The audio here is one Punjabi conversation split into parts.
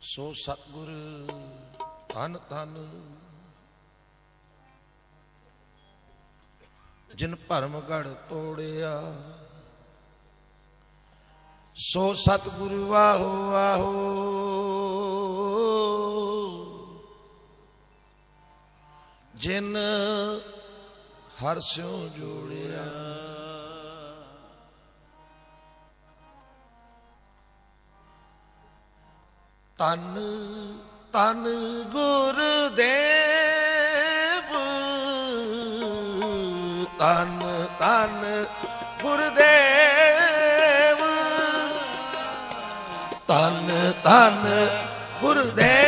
ਸੋ ਸਤਗੁਰ ਧਨ ਧਨ। ਜਿਨ ਭਰਮ ਗੜ ਤੋੜਿਆ ਸੋ ਸਤਗੁਰ ਵਾਹੋ ਵਾਹੋ। ਜਿਨ ਹਰ ਸਿਉ ਜੋੜਿਆ। ਤਨ ਤਨ ਗੁਰਦੇਵ ਤਨ ਤਨ ਗੁਰਦੇਵ ਤਨ ਤਨ ਗੁਰਦੇਵ।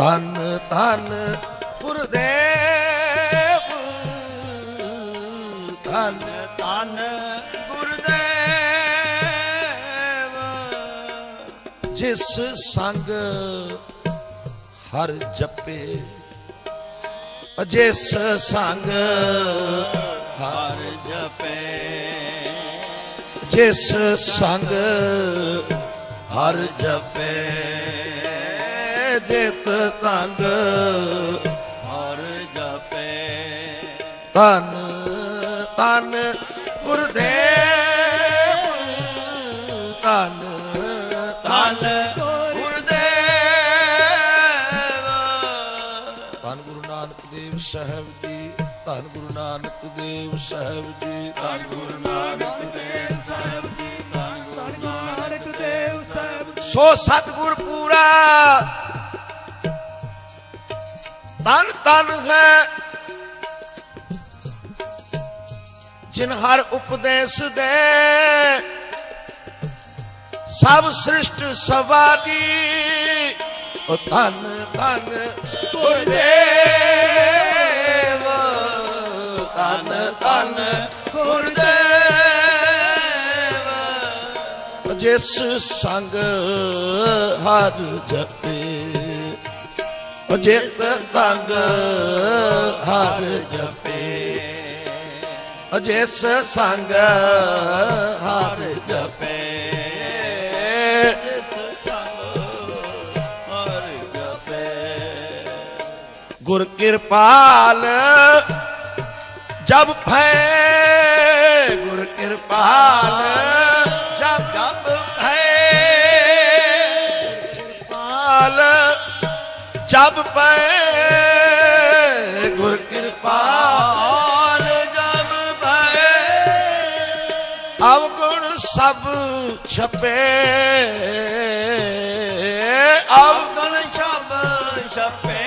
ਤਨ ਤਨ ਗੁਰਦੇਵ। ਤਨ ਧੰਨ ਗੁਰਦੇਵ। ਜਿਸ ਸੰਗ ਹਰ ਜਪੇ, ਜਿਸ ਸੰਗ ਹਰ ਹਰ ਜਪੇ। ਜਿਸ ਸੰਗ ਹਰ ਜਪੇ। ਜਿਤ ਸੰਗ ਹਰ ਜਪੇ। ਤਨ ਤਨ ਗੁਰਦੇਵ। ਤਨ ਧੰਨ ਗੁਰਦੇਵ। ਧੰਨ ਗੁਰੂ ਨਾਨਕ ਦੇਵ ਸਾਹਿਬ ਜੀ ਧੰਨ ਗੁਰੂ ਨਾਨਕ ਦੇਵ ਸਾਹਿਬ ਜੀ। ਧੰਨ ਗੁਰੂ ਨਾਨਕ ਦੇਵ ਸਾਹਿਬ ਜੀ ਧੰਨ ਗੁਰੂ ਨਾਨਕ ਦੇਵ ਸਾਹਿਬ ਸੋ ਸਤਿਗੁਰ ਪੂਰਾ ਤਨ ਤਨ ਹੈ। ਜਿਨ ਹਰ ਉਪਦੇਸ਼ ਦੇ, ਸਭ ਸ੍ਰਿਸ਼ਟ ਸਵਾਦੀ, ਉਹ ਧਨ ਧੰਨ ਗੁਰਦੇਵ ਧੰਨ ਧੰਨ ਗੁਰਦੇਵ। ਜਿਸ ਸੰਗ ਹਰ ਜਪੇ ਜਿਤ ਸੰਗ ਹਰ ਜਪੇ। ਜਿਸ ਸੰਗ ਹਰ ਜਪੇ। ਹਰ ਜਪੇ ਗੁਰ ਕਿਰਪਾਲ ਜਬ ਭੈ, ਗੁਰ ਕਿਰਪਾਲ ਜਬ ਜਬ ਹੈ ਪਾਲ ਜਬ ਪੈ ਗੁਰ ਕਿਰਪਾ ਪਾਲ ਜਪ ਭੈ ਅਵਗੁਣ ਸਭ ਛਪੇ। ਅਵ ਅਵਗਣ ਛਬ ਛਪੇ।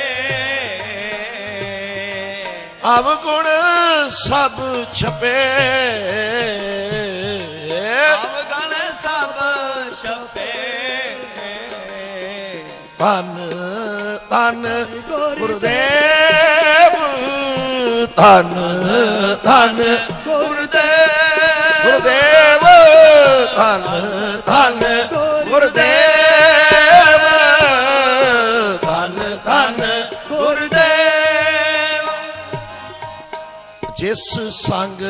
ਅਵਗੁਣ ਸਭ ਛਪੇ। ਅਵਗਣ ਸਭ ਛਪੇ। ਤਨ ਤਨ, ਗੁਰਦੇਵ ਤਨ ਤਨ, ਗੁਰਦੇਵ ਗੁਰਦੇਵ ਧੰਨ ਧੰਨ ਗੁਰਦੇਵ ਧੰਨ ਧੰਨ ਗੁਰਦੇਵ। ਜਿਸ ਸੰਗ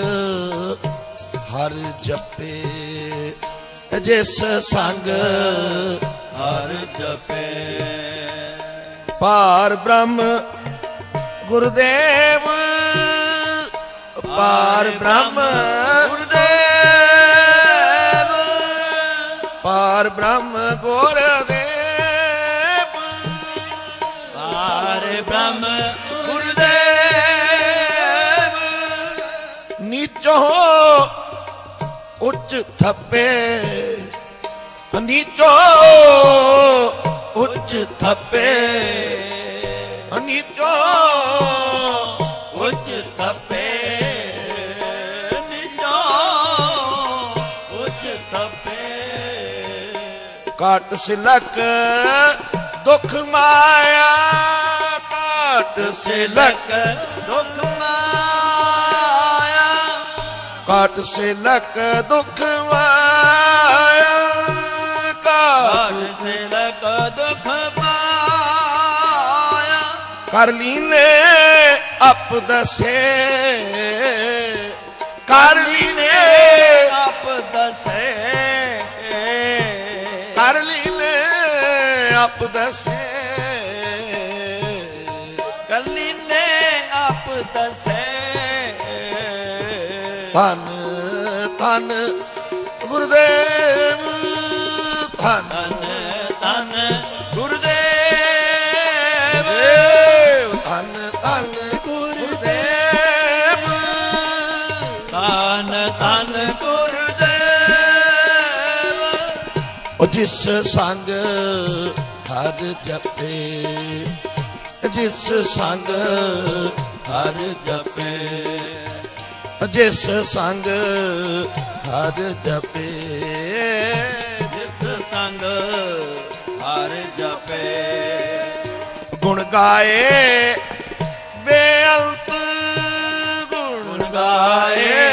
ਹਰ ਜਪੇ, ਜਿਸ ਸੰਗ ਹਰ ਜਪੇ। ਪਾਰ ਬ੍ਰਹਮ ਗੁਰਦੇਵ। ਪਾਰ ਬ੍ਰਹਮ ਗੁਰਦੇਵ। ਪਾਰ ਬ੍ਰਹਮ ਗੁਰਦੇਵ। ਪਾਰ ਬ੍ਰਹਮ ਗੁਰਦੇਵ। ਨੀਚੋ ਉੱਚ ਥੱਪੇ ਨੀਚੋ ਉੱਚ ਥੱਪੇ। ਨੀਚੋ ਉੱਚ ਤਪੇ ਨਿਜੋ ਉੱਚ ਤਪੇ ਕਾਟ ਸਿਲਕ, ਦੁਖ ਮਾਇਆ। ਕਾਟ ਸਿਲਕ, ਦੁਖ ਮਾਇਆ। ਕਾਟ ਸਿਲਕ, ਦੁਖ ਮਾਇਆ। ਕਰ ਲੀਨੇ ਅਪ ਦਸੇ। ਕਰ ਲੀਨੇ ਆਪ ਦਸੇ। ਕਰ ਲੀਨੇ ਅਪ ਦਸੇ। ਕੱਲੀ ਨੇ ਆਪ ਦਸੇ। ਧਨ ਧਨ ਗੁਰਦੇਵ ਧਨ। ਜਿਸ ਸੰਗ ਹਰ ਜਪੇ, ਜਿਸ ਸੰਗ ਹਰ ਜਪੇ, ਜਿਸ ਸੰਗ ਹਰ ਜਪੇ, ਜਿਸ ਸੰਗ ਹਰ ਜਪੇ। ਗੁਣ ਗਾਏ, ਬੇਅੰਤ ਗੁਣ ਗਾਏ।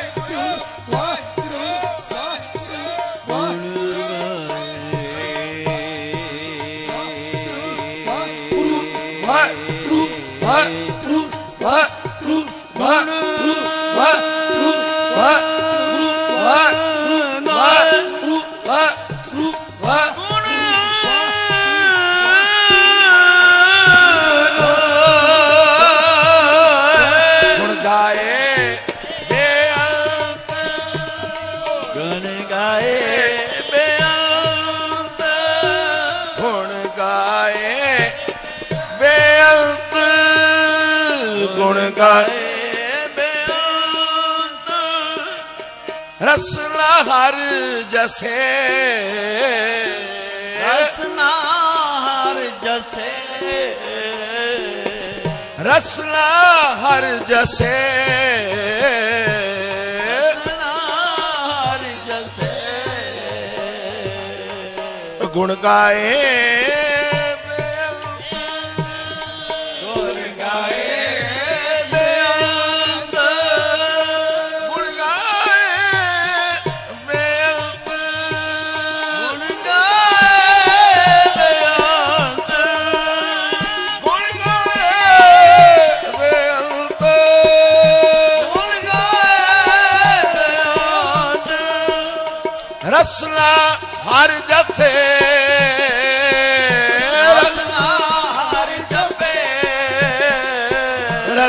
हर जसे रसना हर जसे रसना हर जसे गुण गाए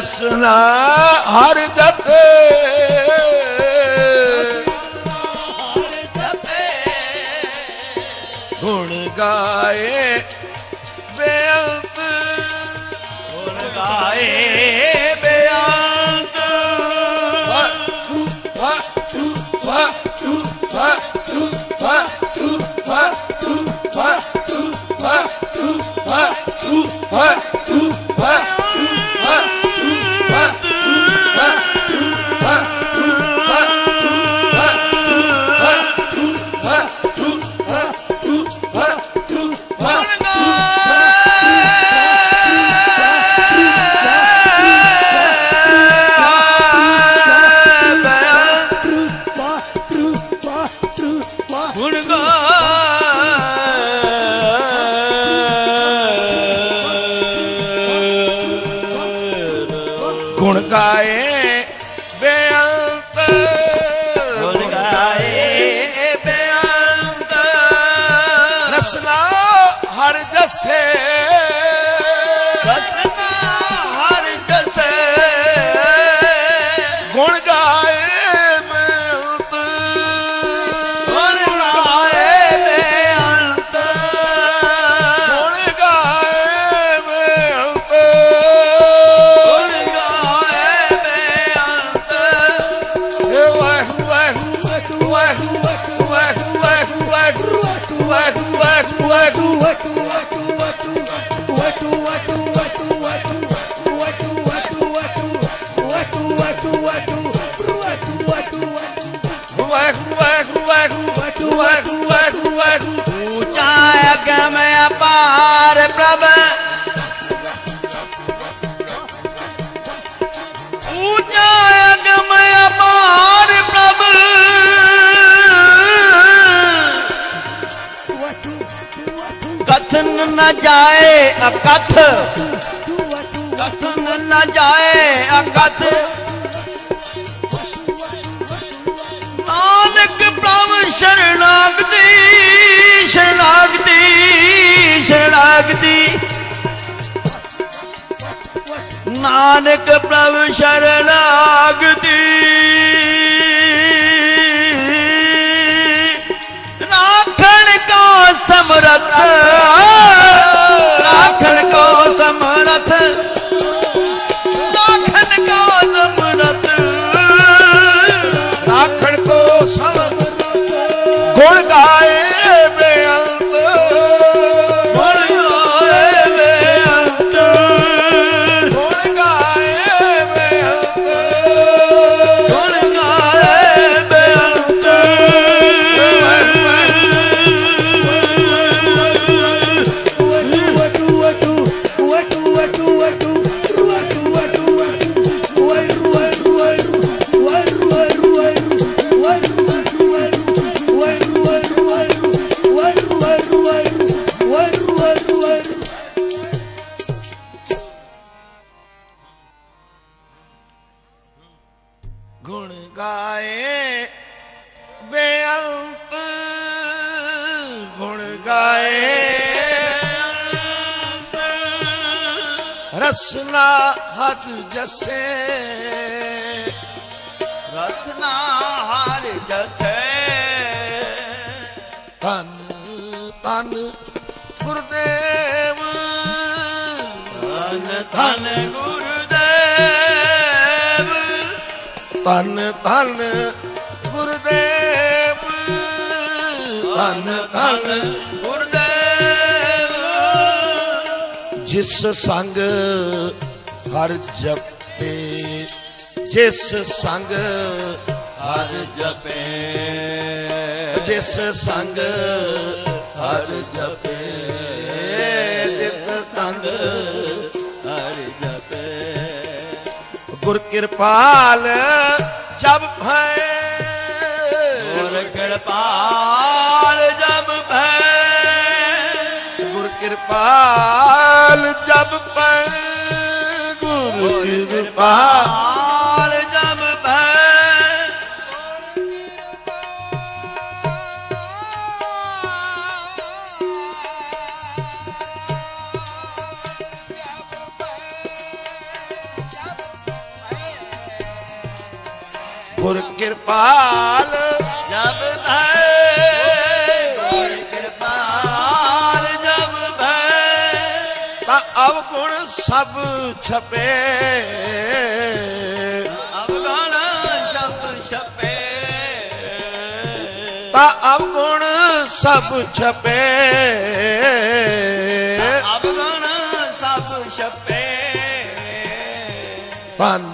ਰਸਨਾ ਹਰ ਜਥੇ ਗੁਣ ਗਾਏ ਬੇਅੰਤ ਗੁਣ ਗਾਏ ਬੇਅੰਤ ਵਾਹਿਗੁਰੂ ਵਾਹਿਗੁਰੂ ਵਾਹਿਗੁਰੂ ਵਾਹਿਗੁਰੂ ਵਾਹਿਗੁਰੂ ਵਾਹਿਗੁਰੂ ਵਾਹਿਗੁਰੂ ਵਾਹਿਗੁਰੂ ਵਾਹਿਗੁਰੂ ਕਥਨ ਨਾ ਜਾਏ ਅਕਥ। ਕਥਨ ਨਾ ਜਾਏ ਅਕਥ। ਨਾਨਕ ਪ੍ਰਭ ਸ਼ਰਨਾਗਤੀ ਸ਼ਰਨਾਗਤੀ ਸ਼ਰਨਾਗਤੀ। ਨਾਨਕ ਪ੍ਰਭ ਸ਼ਰਨਾਗਤੀ। ਸਮਰਥ ਰਾਖਣ ਕੋ ਸਮਰਥ ਰਾਖਣ ਕੋ ਸਮਰਥ ਰਾਖਣ ਕੋ ਸਭ ਗੁਣ ਸੰਗ ਹਰ ਜਪੇ ਜਿਸ ਸੰਗ ਹਰ ਜਪੇ। ਜਿਸ ਸੰਗ ਹਰ ਜਪੇ ਜਿਤ ਸੰਗ ਹਰ ਜਪੇ। ਗੁਰ ਕਿਰਪਾਲ ਜਬ ਭੈ। ਗੁਰ ਕਿਰਪਾਲ ਜਬ ਭੈ। ਗੁਰ ਕਿਰਪਾਲ ਜਬ ਗੁਰ ਗੁਰ ਕਿਰਪਾਲ ਸਭ ਛਪੇ। ਅਵਗਣ ਸ਼ਬਦ ਛਪੇ। ਤਾਂ ਅਵਗੁਣ ਸਭ ਛਪੇ। ਅਵਗਣ ਸਭ ਛਪੇ। ਧੰਨ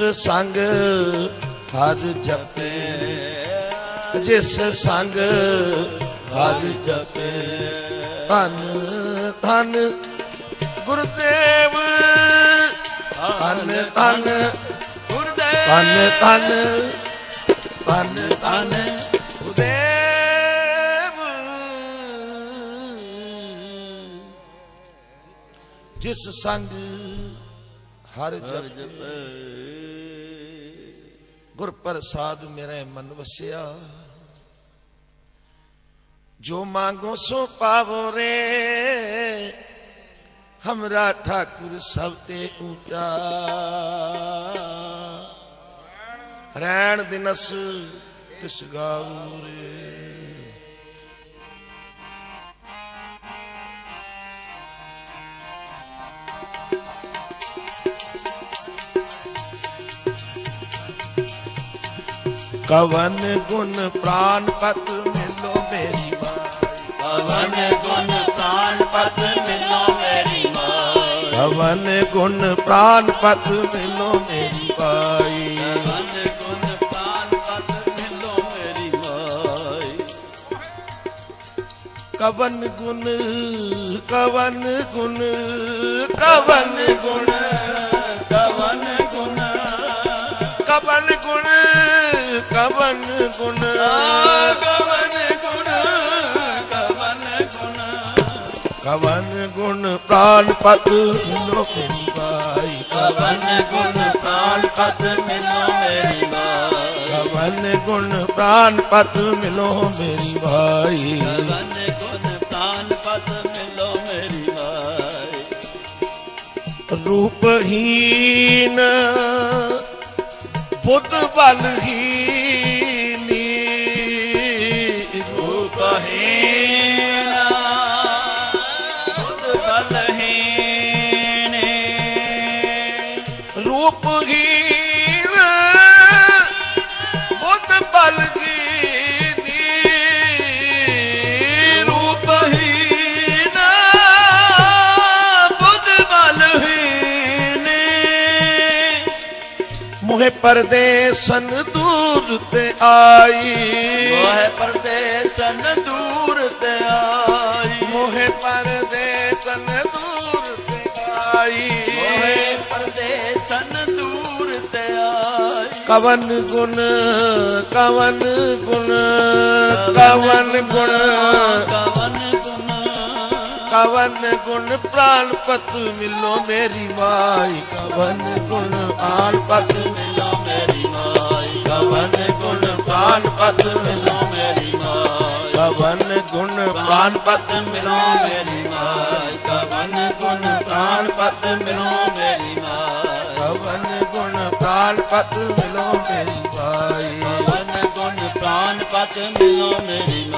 ਸੰਗ ਹਰ ਜਪੇ, ਜਿਸ ਸੰਗ ਹਰ ਜਪੇ। ਧੰਨ ਧੰਨ ਗੁਰਦੇਵ, ਧਨ, ਧੰਨ ਗੁਰਦੇਵ ਧੰਨ, ਧਨ, ਧੰਨ ਧੰਨ ਗੁਰਦੇਵ। ਜਿਸ ਸੰਗ ਹਰ ਜਪੇ। ਗੁਰ ਪ੍ਰਸਾਦ ਮੇਰੇ ਮਨ ਵਸਿਆ। ਜੋ ਮੰਗੋ ਸੋ ਪਾਵੋ ਰੇ। ਹਮਰਾ ਠਾਕੁਰ ਸਭ ਤੇ ਊਚਾ। ਰਹਿਣ ਦਿਨਸ ਤਿਸ ਗਾਉ ਰੇ। ਕਵਨ ਗੁਣ ਪ੍ਰਾਨ ਪਤ ਮਿਲੋ ਮੇਰੀ ਮਾਈ। ਪਵਨ ਗੁਣ ਪ੍ਰਾਨ ਪਤ ਮਿਲੋ ਮੇਰੀ ਮਾਈ। ਕਵਨ ਗੁਣ ਪ੍ਰਾਨ ਪਤ ਮਿਲੋ ਮੇਰੀ ਮਾਈ। ਪਵਨ ਗੁਣ ਪ੍ਰਾਨ ਪਤ ਮਿਲੋ ਮੇਰੀ ਮਾਈ। ਕਵਨ ਗੁਣ ਕਵਨ ਗੁਣ ਕਵਨ ਗੁਣ ਕਵਨ कवन गुण प्राण पद मिलो मेरी बाई कवन गुण प्राण पद मिलो मेरी बाई कवन गुण प्राण पद मिलो मेरी बाई कवन गुण प्राण पद मिलो मेरी भाई रूपहीन बुद्ध बलहीन ਪਰਦੇਸਨ ਦੂਰ ਤੇ ਆਈ। ਮੋਹ ਪਰਦੇਸਨ ਦੂਰ ਤੇ ਆਈ। ਮੋਹਿ ਪਰਦੇਸਨ ਦੂਰ ਤੇ ਆਈ। ਮੋਹ ਪਰਦੇਸਨ ਦੂਰ ਤੇ ਆਈ। ਕਵਨ ਗੁਣ ਕਵਨ ਗੁਣ ਕਵਨ ਗੁਣ ਕਵਨ ਗੁਣ अवन गुण प्राण पत मिलो मेरी माई कवन गुण प्राण पत मिलो मेरी माई कवन गुण प्राण पत मिलो मेरी माई कवन गुण प्राण पत मिलो मेरी माई कवन गुण प्राण पत मिलो मेरी माई कवन गुण प्राण पत मिलो मेरी माई कवन गुण प्राण पत मिलो मेरी माई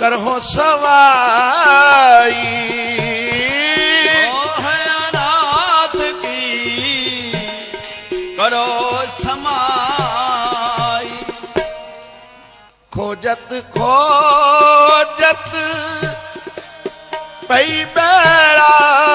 ਕਰੋ ਸਵਾਈ। ਖੋਜਤ ਖੋਜਤ ਪਈ ਬੈੜਾ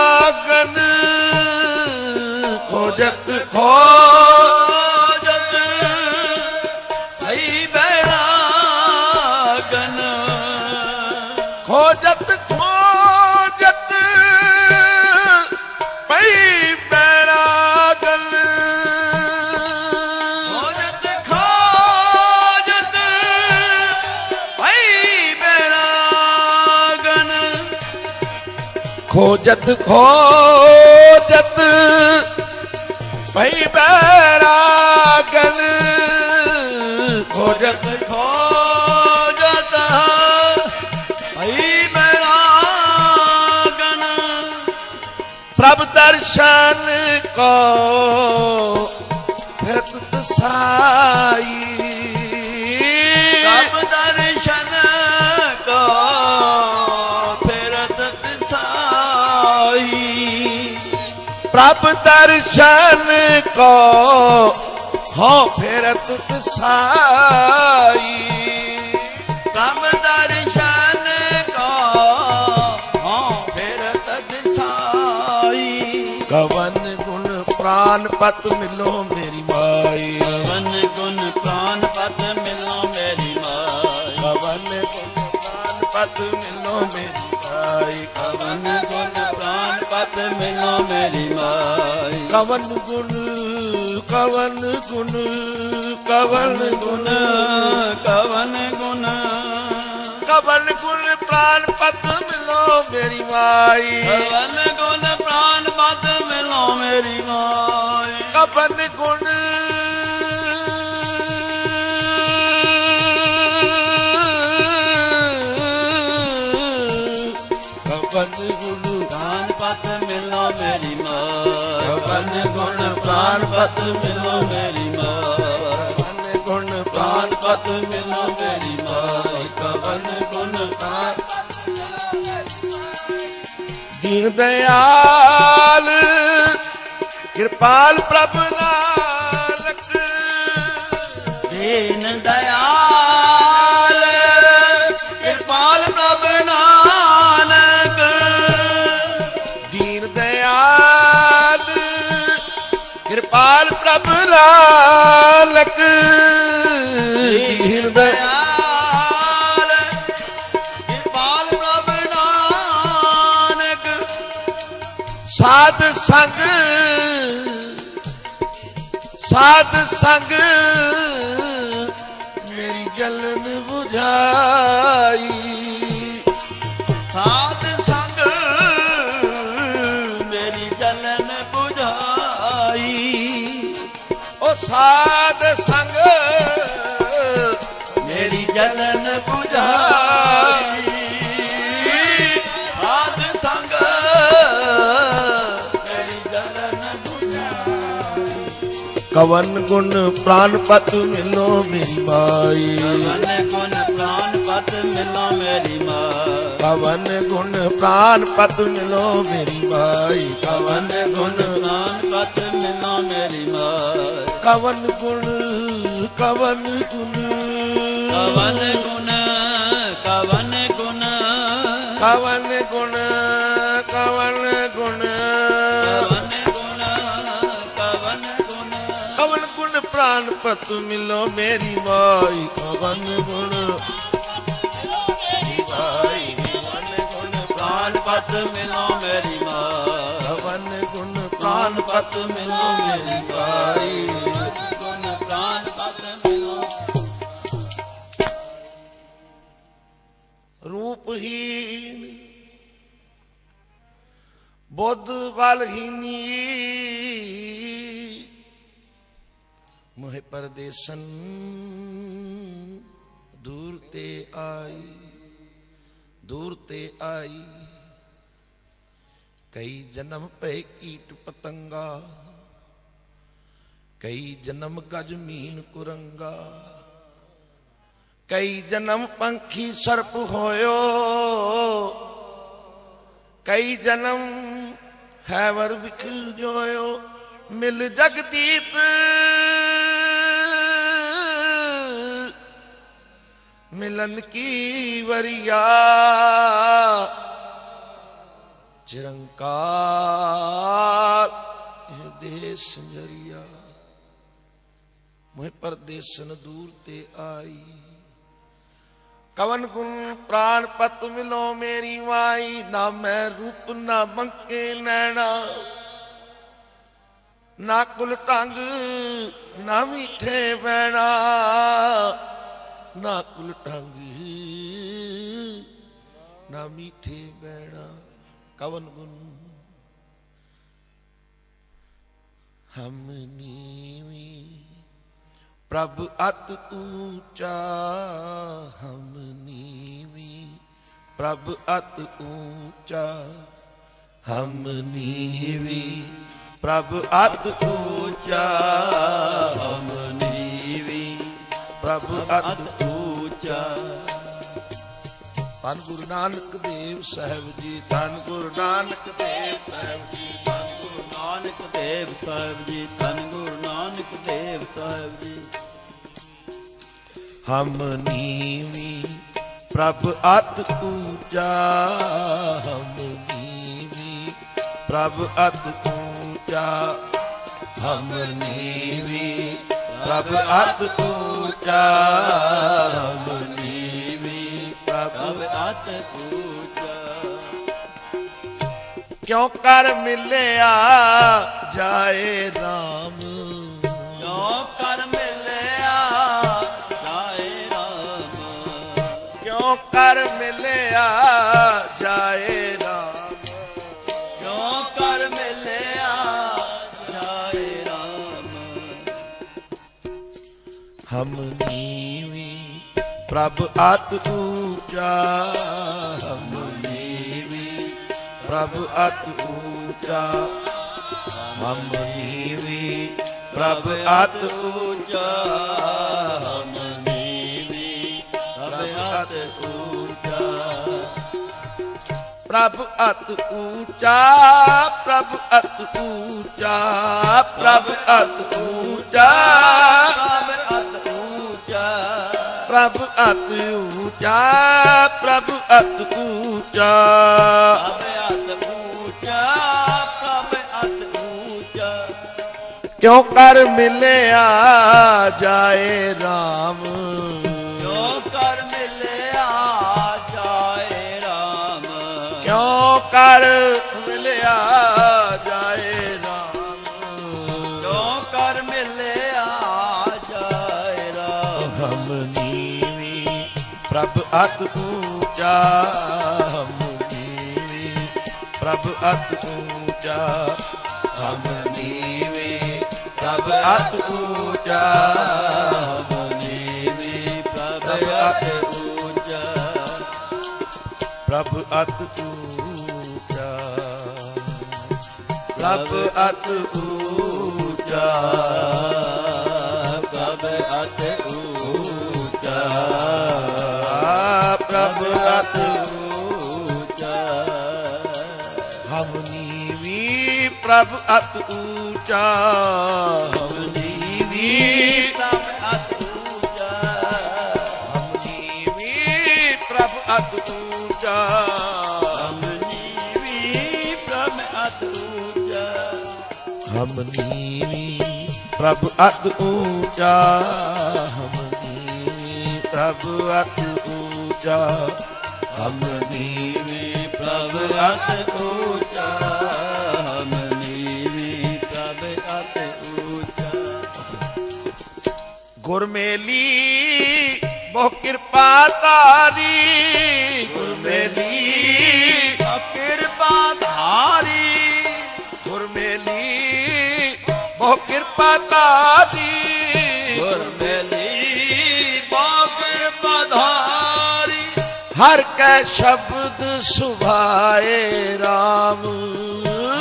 ਜਤ ਖੋ ਜਤ ਭਈ ਬੈਰਾਗਨ ਖੋ ਜਤ ਖੋ ਪ੍ਰਭ ਦਰਸ਼ਨ ਕੋ आप दर्शन को हो फिरत साई तम दर्शन को हो फिरत साई गवन गुण प्राण पत मिलो में ਗੁਣ ਕਵਨ ਗੁਣ ਕਵਨ ਗੁਣ। ਕਵਨ ਗੁਣ। ਕਵਨ ਗੁਣ ਪ੍ਰਾਨ ਪਤ ਮਿਲੋ ਮੇਰੀ ਮਾਈ। ਕਵਨ ਗੁਣ ਪ੍ਰਾਨ ਪਤ ਮਿਲੋ ਮੇਰੀ ਮਾਈ। ਕਵਨ ਗੁਣ ਪਤ ਮਿਲੋ ਮੇਰੀ ਮਾਂ। ਕਬਨ ਗੁਣ ਪ੍ਰਾਨ ਪਤ ਮਿਲੋ ਮੇਰੀ ਮਾਂ। ਕਬਨ ਗੁਣ ਪ੍ਰਾਨ ਦੀਨ ਦਇਆਲ ਕਿਰਪਾਲ ਪ੍ਰਭ ਨਾਨਕ ਸਾਧ ਸੰਗ ਮੇਰੀ ਜਲਨ 부ਝਾਈ ਸਾਧ ਕਵਨ ਗੁਣ ਪ੍ਰਾਨ ਪਤ ਮਿਲੋ ਮੇਰੀ ਮਾਈ। ਮਨ ਗੁਣ ਪ੍ਰਾਨ ਪਤ ਮਿਲੋ ਮੇਰੀ ਮਾਂ ਕਵਨ ਗੁਣ ਪ੍ਰਾਨ ਪਤ ਮਿਲੋ ਮੇਰੀ ਮਾਈ। ਕਵਨ ਗੁਣ ਪ੍ਰਾਨ ਪਤ ਮਿਲੋ ਮੇਰੀ ਮਾਂ ਕਵਨ ਗੁਣ ਕਵਨ ਗੁਣ ਪਤ ਮਿਲੋ ਮੇਰੀ ਮਾਈ ਕਵਨ ਗੁਣ। ਮੇਰੀ ਮਾਈ ਕਵਨ ਗੁਣ ਪ੍ਰਾਨ ਪਤ ਮਿਲੋ ਮੇਰੀ ਮਾਂ ਕਵਨ ਗੁਣ ਪ੍ਰਾਨ ਪਤ ਮਿਲੋ ਮੇਰੀ ਮਾਈ। ਗੁਣ ਪ੍ਰਾਨ ਪਤ ਮਿਲੋ ਰੂਪਹੀਨ ਬੁੱਧ ਬਲਹੀਨੀ मुहे परदेसन दूर ते आई, दूर ते आई। कई जन्म पे कीट पतंगा, कई जन्म गजमीन कुरंगा। कई जन्म पंखी सर्प होयो, कई जन्म हैवर विखिल जोयो। मिल जगदीत ਮਿਲਨ ਕੀ ਵਰਿਆ? ਚਿਰੰਕਾਰ ਇਹ ਸੰਜਰੀਆ ਜਰੀਆ ਮੋਹਿ ਪਰਦੇਸਨ ਦੂਰ ਤੇ ਆਈ। ਕਵਨ ਗੁਣ ਪ੍ਰਾਨ ਪਤ ਮਿਲੋ ਮੇਰੀ ਮਾਈ, ਨਾ ਮੈਂ ਰੂਪ, ਨਾ ਬੰਕੇ ਨੈਣਾ ਨਾ ਕੁਲ ਟੰਗ, ਨਾ ਮੀਠੇ ਬੈਣਾ ਨਾ ਕੁਲ ਟੰਗ, ਨਾ ਮੀਠੇ ਬੈਣਾ, ਕਵਨ ਗੁਣ। ਹਮ ਨੀਵੀ, ਪ੍ਰਭ ਅਤ ਊਚਾ। ਹਮ ਨੀਵੀ, ਪ੍ਰਭ ਅਤ ਊਚਾ। ਹਮ ਨੀਵੀ, ਪ੍ਰਭ ਅਤ ਊਚਾ। ਹਮ ਨੀਵੀ ਪ੍ਰਭ ਅਤ ਊਚਾ ਧੰਨ ਗੁਰੂ ਨਾਨਕ ਦੇਵ ਸਾਹਿਬ ਜੀ ਧੰਨ ਗੁਰੂ ਨਾਨਕ ਦੇਵ ਸਾਹਿਬ ਜੀ ਧੰਨ ਗੁਰੂ ਨਾਨਕ ਦੇਵ ਸਾਹਿਬ ਜੀ ਧੰਨ ਗੁਰੂ ਨਾਨਕ ਦੇਵ ਸਾਹਿਬ ਜੀ। ਹਮ ਨੀਵੀ ਪ੍ਰਭ ਅਤ ਊਚਾ ਹਮ ਨੀਵੀ ਪ੍ਰਭ ਅਤ ਊਚਾ ਹਮ ਨੀਵੀ ਪ੍ਰਭ ਅਤ ਊਚਾ ਹਮ ਨੀਵੀ ਪ੍ਰਭ। ਅਤ ਊਚਾ ਕਿਉਂ ਕਰ ਮਿਲਿਆ ਜਾਏ RAM ਜੋ ਕਰ ਮਿਲਿਆ ਜਾਏ ਰਾਮ? ਕਿਉਂ ਕਰ ਮਿਲਿਆ ਜਾਏ ਹਮ ਨੀਵੀ, ਪ੍ਰਭ ਅਤ ਊਚਾ, ਹਮ ਨੀਵੀ, ਪ੍ਰਭ ਅਤ ਊਚਾ, ਹਮ ਨੀਵੀ, ਪ੍ਰਭ ਅਤ ਊਚਾ, ਹਮ ਨੀਵੀ, ਪ੍ਰਭ ਅਤ ਊਚਾ। ਪ੍ਰਭ ਅਤ ਊਚਾ, ਪ੍ਰਭ ਅਤ ਊਚਾ, ਪ੍ਰਭ ਅਤ ਊਚਾ ਪ੍ਰਭ ਅਤ ਊਚਾ ਪ੍ਰਭ ਅਤ ਊਚਾ ਕਿਉ ਕਰ ਮਿਲਿਆ ਜਾਏ RAM ਕਿਉ ਕਰ ਮਿਲਿਆ ਅਤ ਊਚਾ ਹਮ ਨੀਵੀ ਪ੍ਰਭ ਅਤ ਊਚਾ ਹਮ ਨੀਵੀ, ਪ੍ਰਭ ਅਤ ਊਚਾ ਹਮ ਨੀਵੀ, ਪ੍ਰਭ ਅਤ ਪ੍ਰਭ ਅਤ ਊਚਾ ਪ੍ਰਭ ਅਤ ਊਚਾ ਨੀਵੀ ਪ੍ਰਭ ਅਤ ਊਚਾ। ਹਮ ਨੀਵੀ ਹਮ ਨੀਵੀ ਪ੍ਰਭ ਅਤ ਊਚਾ। ਹਮ ਨੀਵੀ ਪ੍ਰਭ ਅਤ ਊਚਾ। ਹਮ ਨੀਵੀ ਪ੍ਰਭ ਅਤ ਊਚਾ। ਹਮ ਨੀਵੀ ਪ੍ਰਭ ਅਤ ਊਚਾ। ਗੁਰਮੇਲੀ ਬਹੁ ਕਿਰਪਾ ਤਾਰੀ ਗੁਰਮੇਲੀ ਕਿਰਪਾ ਧਾਰੀ। ਗੁਰਮੇਲੀ ਬਹੁ ਕਿਰਪਾ ਤਾਰੀ ਗੁਰਮੇਲੀ ਬਾਗ ਪਧਾਰੀ ਹਰ ਕੈ ਸ਼ਬਦ ਸੁਭਾਏ RAM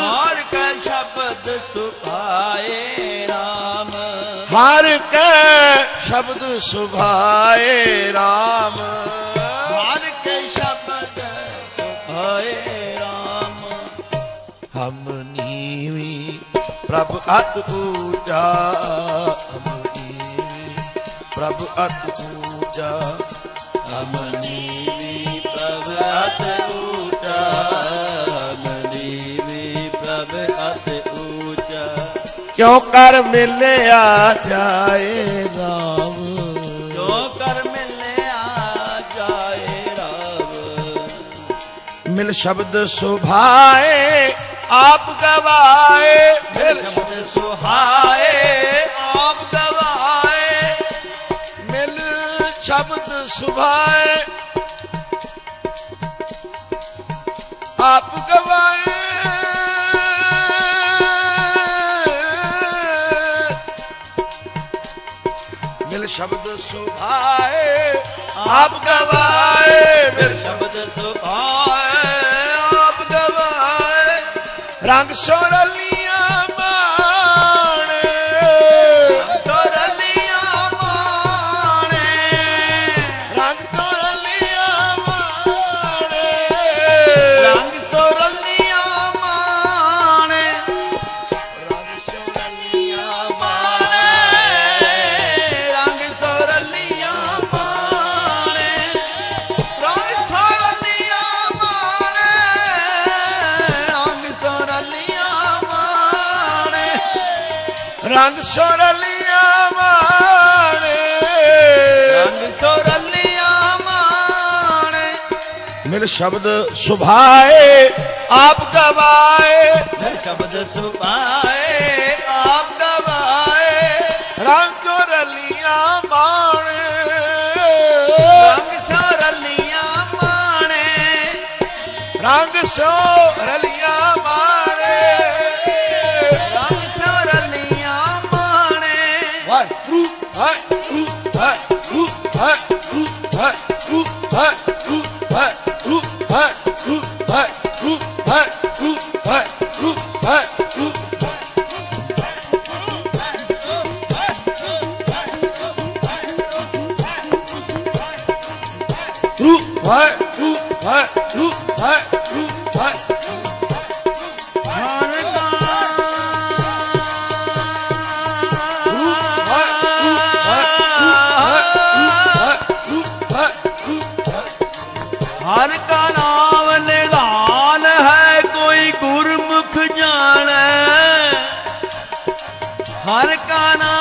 ਹਰ ਕੈ ਸ਼ਬਦ ਸੁਭਾਏ RAM ਹਰ ਕੈ ਸ਼ਬਦ ਸੁਭਾਏ RAM ਹਰ ਕੈ ਸ਼ਬਦ ਸੁਭਾਏ RAM ਹਮ ਨੀਵੀ ਪ੍ਰਭ ਅਤ ਊਚਾ ਹਮ ਨੀਵੀ ਪ੍ਰਭ ਅਤ ਊਚਾ ਹਮ ਨੀਵੀ ਪ੍ਰਭ ਅਤ ਊਚਾ ਹਮ ਨੀਵੀ ਪ੍ਰਭ ਅਤ ਊਚਾ ਕਿਉ ਕਰ ਮਿਲਿਆ ਜਾਏ RAM ਜੋ ਮਿਲ ਸ਼ਬਦ ਸੁਭਾਏ, ਆਪ ਗਵਾਏ। ਮਿਲ ਸ਼ਬਦ ਸੁਹਾਏ ਆਪ ਗਵਾਏ। ਮਿਲ ਸ਼ਬਦ ਸੁਭਾਏ, ਆਪ ਗਵਾਏ। ਮਿਲ ਸ਼ਬਦ ਸੁਭਾਏ, ਆਪ ਗਵਾਏ। ਮਿਲ ਸ਼ਬਦ ਮਿਲ ਸ਼ਬਦ ਸੁਭਾਏ ਆਪ ਗਵਾਏ। ਸ਼ਬਦ ਸੁਭਾਏ ਆਪ ਗਵਾਏ। ਰੰਗ ਸੋਰਲੀਆਂ ਮਾਣੇ ਰੰਗ ਸੁਰਲੀਆਂ ਮਾਣੇ ਰੰਗ ਸੋਰਲੀਆਂ ਮਾਣੇ ਰੰਗ ਸੁਰਲੀਆਂ ਮਾਣੇ ਵਾਹਿਗੁਰੂ ਵਾਹਿਗੁਰੂ। ਹਰ ਹਰ ਕਾ ਨਾਮ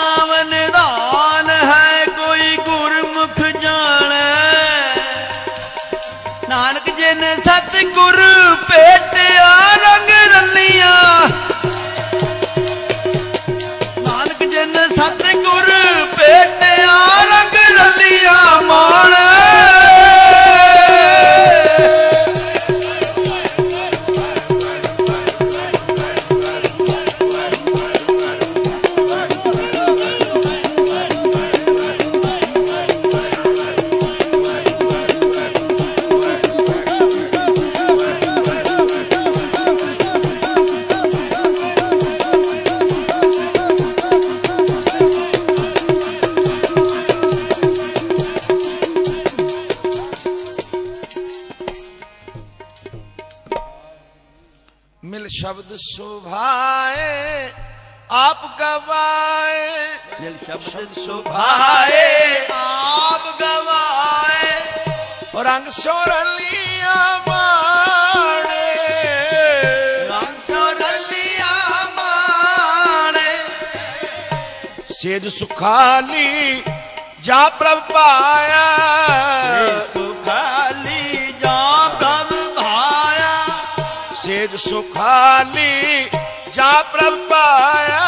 ਸੇਜ ਸੁਖਾਲੀ ਜਾ ਪ੍ਰਭ ਪਾਇਆ। ਸੁਖਾਲੀ ਜਾਂ ਪ੍ਰਭ ਭਾਇਆ ਸੇਜ ਸੁਖਾਲੀ ਜਾ ਪ੍ਰਭ ਪਾਇਆ।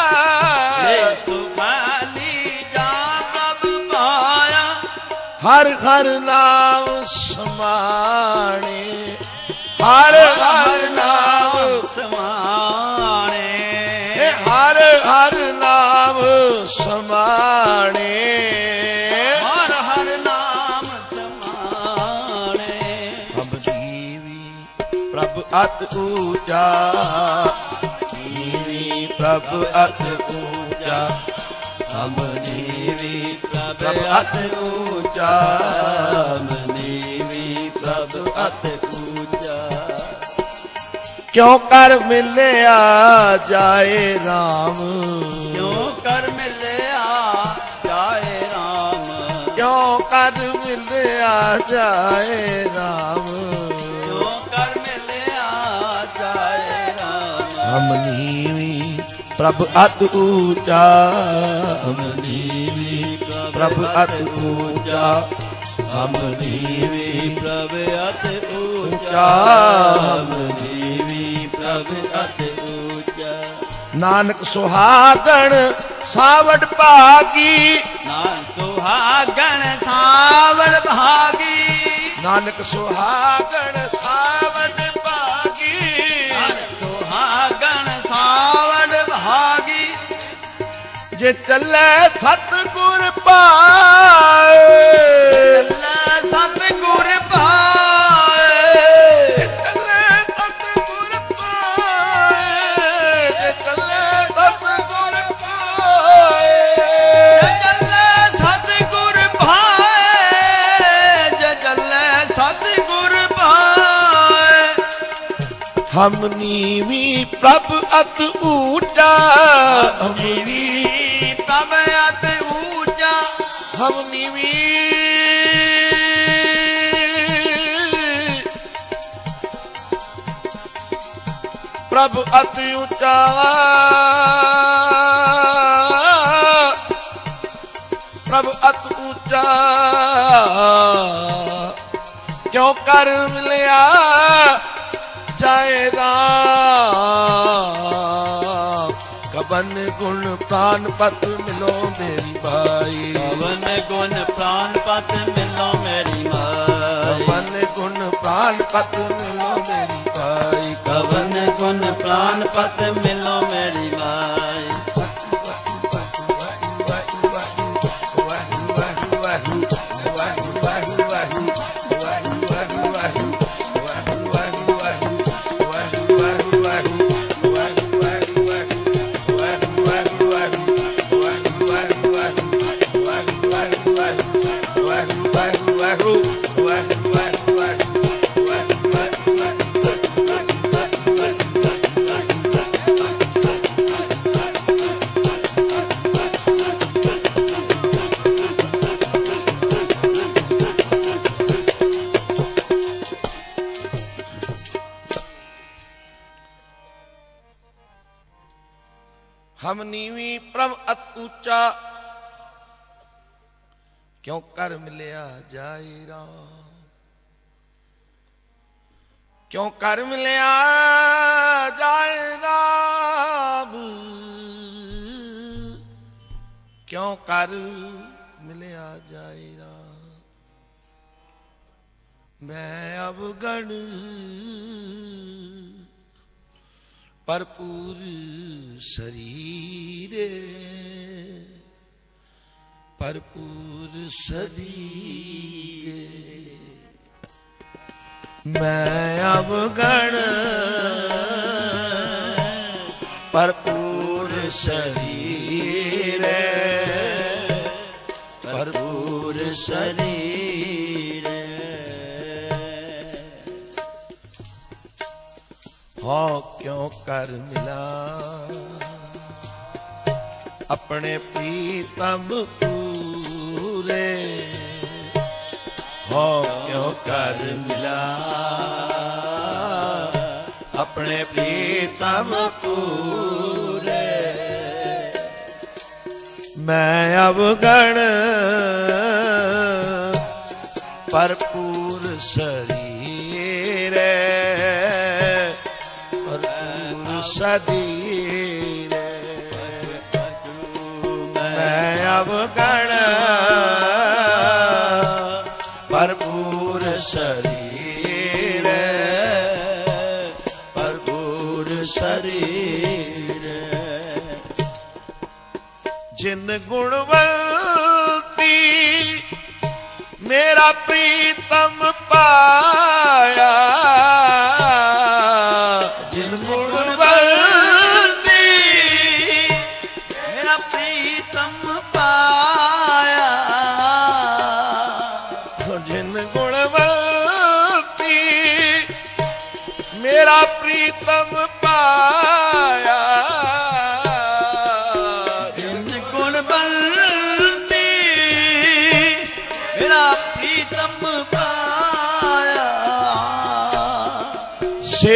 ਸੁਖਾਲੀ ਜਾਂ ਪ੍ਰਭ ਭਾਇਆ ਹਰ ਹਰ ਨਾਮ ਸਮਾਣੇ ਹਰ ਹਰ ਨਾਮ ਅਤ ਊਜਾ। ਜੀਵੀ ਪ੍ਰਭ ਅਤ ਊਜਾ। ਹਮ ਜੀਵੀ ਪ੍ਰਭ ਅਤ ਊਜਾ। ਹਮ ਜੀਵੀ ਪ੍ਰਭ ਅਤ ਊਜਾ। ਕਿਉਂ ਕਰ ਮਿਲਿਆ ਜਾਏ RAM ਕਿਉਂ ਕਰ ਮਿਲਿਆ ਜਾਏ ਰਾਮ? ਕਿਉਂ ਕਰ ਮਿਲਿਆ ਜਾਏ RAM ਰਾਮ ਹਮ ਨੀਵੀ ਪ੍ਰਭ ਅਤ ਊਚਾ ਨੀਵੀ ਪ੍ਰਭ ਅਤ ਊਚਾ ਨੀਵੀ ਪ੍ਰਭ ਅਤ ਊਚਾ ਨੀਵੀ ਪ੍ਰਭ ਅਤ ਊਚਾ ਨਾਨਕ ਸੁਹਾਗਣ ਸਾਵੜ ਭਾਗੀ। ਨਾਨ ਸੁਹਾਗਣ ਸਾਵਣ ਭਾਗੀ। ਨਾਨਕ ਸੁਹਾਗਣ ਸਾਵੜ ਜੇ ਚੱਲੇ ਸਤਿਗੁਰ ਪਾਏ। ਅੱਲਾ ਸਤਿਗੁਰ ਪਾਏ। ਚੱਲੇ ਸਤਿਗੁਰ ਪਾਏ ਜੇ ਚੱਲੇ ਸਤਿਗੁਰ ਪਾਏ। ਚੱਲੇ ਸਤਿਗੁਰ ਭਾਏ ਜੇ ਚੱਲੇ ਸਤਿਗੁਰ ਹਮ ਨੀਵੀ ਪ੍ਰਭ ਅਤ ਊਟਾ ਹਮ ਨੀਵੀ ਪ੍ਰਭ ਅਤ ਊਚਾ, ਹਮ ਨੀਵੀ। ਪ੍ਰਭ ਅਤ ਊਟਾ ਪ੍ਰਭ ਅਤ ਊਚਾ। ਕਿਉਂ ਕਰ ਮਿਲਿਆ ਜਾਏ ਰਾਮ ਕਬਨ ਗੁਣ ਪ੍ਰਾਨ ਪਤ ਮਿਲੋ ਮੇਰੀ ਭਾਈ ਪਵਨ ਗੁਣ ਪ੍ਰਾਨ ਪਤ ਮਿਲੋ ਮੇਰੀ ਮਾਈ। ਕਬਨ ਗੁਣ ਪ੍ਰਾਨ ਪਤ ਕਿਉਂ ਕਰ ਮਿਲਿਆ ਜਾਏ ਰਾਮ? ਕਿਉਂ ਕਰ ਮਿਲਿਆ ਜਾਏ ਰਾਮ? ਕਿਉਂ ਕਰ ਮਿਲਿਆ ਜਾਏ ਰਾਮ? ਮੈਂ ਅਵਗਣ ਭਰਪੂਰ ਸਰੀਰੇ। ਭਰਪੂਰ ਸਰੀਰੇ ਮੈਂ ਅਵਗਣ ਭਰਪੂਰ ਸਰੀਰੇ। ਭਰਪੂਰ ਸਰੀਰੇ। ਹਾਂ ਕਿਉਂ ਕਰ ਮਿਲਾ? ਆਪਣੇ ਪ੍ਰੀਤਮ ਪੂਰੇ। ਹੋ ਕਿਉਂ ਕਰ ਮਿਲਾ? ਆਪਣੇ ਪ੍ਰੀਤਮ ਪੂਰੇ। ਮੈਂ ਅਵਗਣ ਭਰਪੂਰ ਸਰੀਰੇ। ਭਰਪੂਰ ਸਦੀ ਮੈਂ ਅਵਗਣ ਭਰਪੂਰ ਸਰੀਰ ਭਰਪੂਰ ਸਰੀਰ। ਜਿਨ ਗੁਣਵੰਤੀ ਮੇਰਾ ਪ੍ਰੀਤਮ ਪਾਇਆ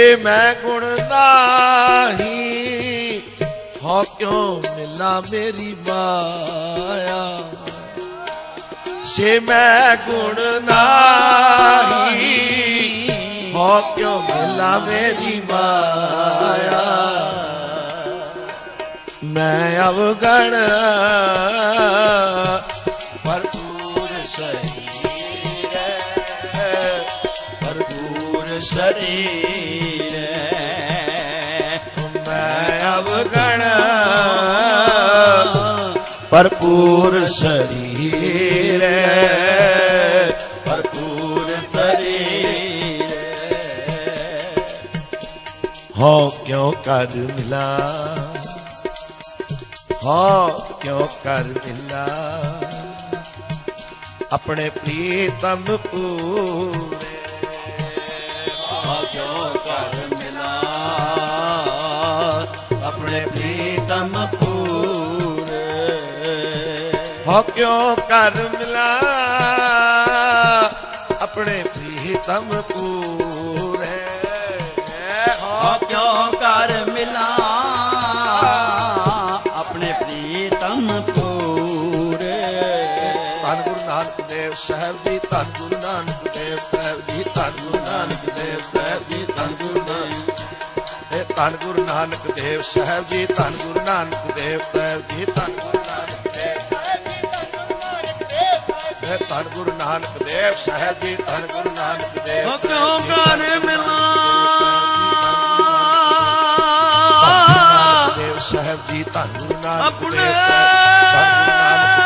ਸੇ ਮੈਂ ਗੁਣ ਨਾਹੀ। ਹੋ, ਕਿਉਂ ਮਿਲਾ ਮੇਰੀ ਮਾਇਆ? ਸੇ ਮੈਂ ਗੁਣ ਨਾਹੀ। ਹੋ, ਕਿਉਂ ਮਿਲਾ ਮੇਰੀ ਮਾਇਆ? ਮੈਂ ਅਵਗਣ। ਭਰਪੂਰ ਸਰੀਰ ਭਰਪੂਰ ਸਰੀਰ। ਭਰਪੂਰ ਸਰੀਰ ਭਰਪੂਰ ਸਰੀਰ ਹੋ ਕਿਉਂ ਕਰ ਮਿਲਾ ਹੋ ਕਿਉਂ ਕਰ ਮਿਲਾ ਆਪਣੇ ਪ੍ਰੀਤਮ ਪੂਰੇ ਕਿਉਂ ਕਰ ਮਿਲਾ? ਆਪਣੇ ਪ੍ਰੀਤਮ ਪੂਰੇ ਹੋ। ਹੋ ਕਿਉਂ ਕਰ ਮਿਲਾ? ਆਪਣੇ ਪ੍ਰੀਤਮ ਪੂਰੇ ਧੰਨ ਗੁਰੂ ਨਾਨਕ ਦੇਵ ਸਾਹਿਬ ਜੀ ਧੰਨ ਗੁਰੂ ਨਾਨਕ ਦੇਵ ਸਾਹਿਬ ਜੀ ਧੰਨ ਗੁਰੂ ਨਾਨਕ ਦੇਵ ਸਾਹਿਬ ਜੀ ਧੰਨ ਗੁਰੂ ਨਾਨਕ ਧੰਨ ਗੁਰੂ ਨਾਨਕ ਦੇਵ ਸਾਹਿਬ ਜੀ ਧੰਨ ਗੁਰੂ ਨਾਨਕ ਦੇਵ ਸਾਹਿਬ ਜੀ ਧੰਨ ਨਾਨਕ ਦੇਵ ਸਾਹਿਬ ਜੀ ਧੰਨ ਗੁਰੂ ਨਾਨਕ ਦੇਵ ਹੋ ਕਿਉਂ ਕਰ ਮਿਲਾ ਦੇਵ ਸਾਹਿਬ ਜੀ ਧੰਨ ਗੁਰੂ ਨਾਨਕ ਦੇਵ ਧੰਨ ਗੁਰੂ ਨਾਨਕ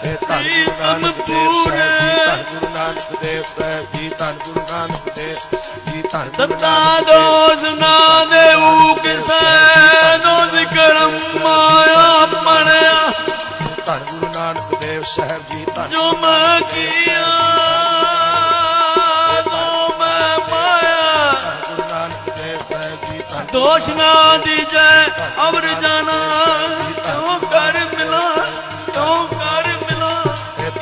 ਦੇਵ ਸਾਹਿਬ ਜੀ ਧੰਨ ਗੁਰੂ ਨਾਨਕ ਦੇਵ ਜੀ ਧੰਨ ਗੁਰੂ ਨਾਨਕ ਦੇਵ ਸਾਹਿਬ ਜੀ ਧੰਨ ਗੁਰੂ ਨਾਨਕ ਦੇਵ ਜੀ ਧੰਨ ਗੁਰੂ ਸਤਾ ਨਾਨਕ ਦੋਜ ਨਾ ਦੋਸ਼ ਨਾ ਦੀਜੈ ਅਵਰ ਜਾਣਾ ਤੂੰ ਕਰ ਮਿਲਾ, ਤੂੰ ਕਰ ਮਿਲਾ,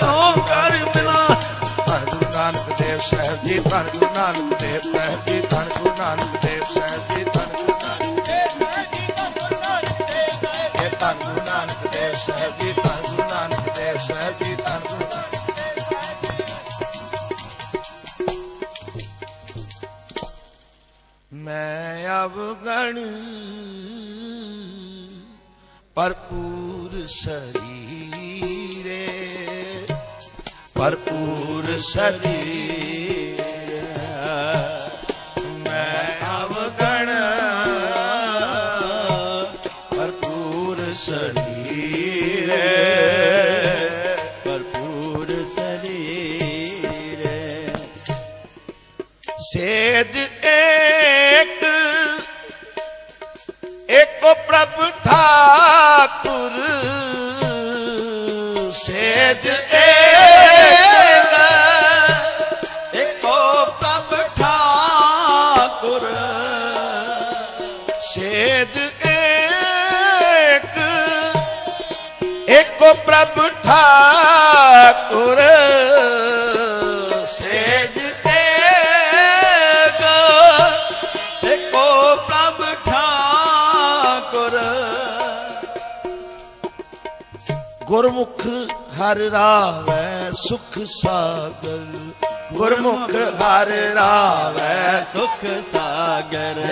ਤੂੰ ਕਰ ਮਿਲਾ। ਨਾਨਕ ਦੇਵ ਸਾਹਿਬ ਜੀ ਧੰਨ ਨਾਨਕ ਦੇਵ ਧੰਨ ਗੁਰੂ ਨਾਨਕ ਦੇਵ ਸਾਹਿਬ ਜੀ ਧੰਨ ਗੁਰੂ ਨਾਨਕ ਦੇਵ ਸਾਹਿਬ ਜੀ ਅਵਗਣ ਭਰਪੂਰ ਸਰੀਰੇ ਭਰਪੂਰ ਸਰੀਰੇ। ਗੁਰਮੁਖ ਹਰ ਰਾਵੈ ਸੁਖ ਸਾਗਰ। ਗੁਰਮੁਖ ਹਰ ਰਾਵੈ ਸੁਖ ਸਾਗਰ।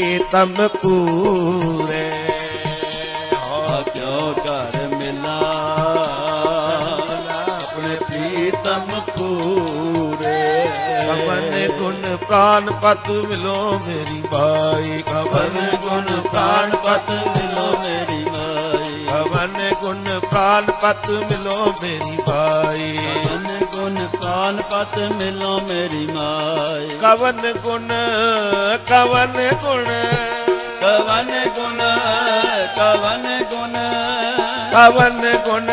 ਪ੍ਰੀਤਮ ਪੂਰੇ। ਆ ਕਿਉ ਕਰ ਮਿਲਾ? ਆਪਣੇ ਪ੍ਰੀਤਮ ਪੂਰੇ। ਕਵਨ ਗੁਣ ਪ੍ਰਾਨ ਪਤ ਮਿਲੋ ਮੇਰੀ ਬਾਈ ਕਵਨ ਗੁਣ ਪ੍ਰਾਨ ਪਤ ਮਿਲੋ ਮੇਰੀ ਮਾਈ। ਕਵਨ ਗੁਣ ਪ੍ਰਾਨ ਪਤ ਮਿਲੋ ਮੇਰੀ ਬਾਈ ਪ੍ਰਾਨ ਪਤ ਮਿਲੋ ਮੇਰੀ ਮਾਈ। ਕਵਨ ਗੁਣ ਕਵਨ ਗੁਣ। ਕਵਨ ਗੁਣ ਕਵਨ ਗੁਣ। ਕਵਨ ਗੁਣ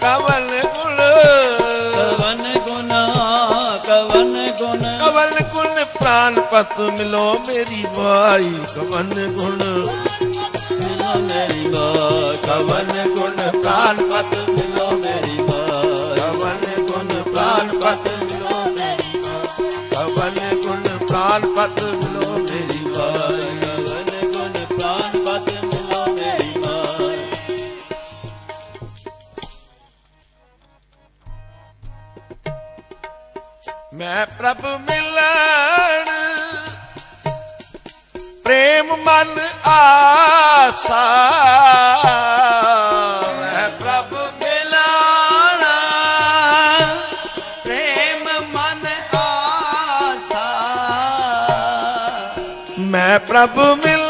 ਕਵਨ ਗੁਣ। ਕਵਨ ਗੁਣ ਕਵਨ ਗੁਣ। ਕਵਨ ਗੁਣ ਪ੍ਰਾਨ ਪਤ ਮਿਲੋ ਮੇਰੀ ਬਾਈ ਕਵਨ ਗੁਣ। ਮਿਲੋ ਮੇਰੀ ਮਾਈ ਕਵਨ ਗੁਣ। ਪ੍ਰਾਨ ਪਤ ਮਿਲੋ ਮੇਰੀ ਮਾਈ। ਪਤ ਮਿਲੋ ਮੇਰੀ ਬਾਈ ਕਵਨ ਗੁਣ ਪ੍ਰਾਨ ਪਤ ਮਿਲੋ ਮੇਰੀ ਬਾਈ ਕਵਨ ਗੁਣ ਪ੍ਰਾਨ ਪਤ ਮਿਲੋ ਮੇਰੀ ਮਾਈ ਮੈਂ ਪ੍ਰਭ ਮਿਲਣ, ਪ੍ਰੇਮ ਮਨ ਆਸਾ। é pra bumilar.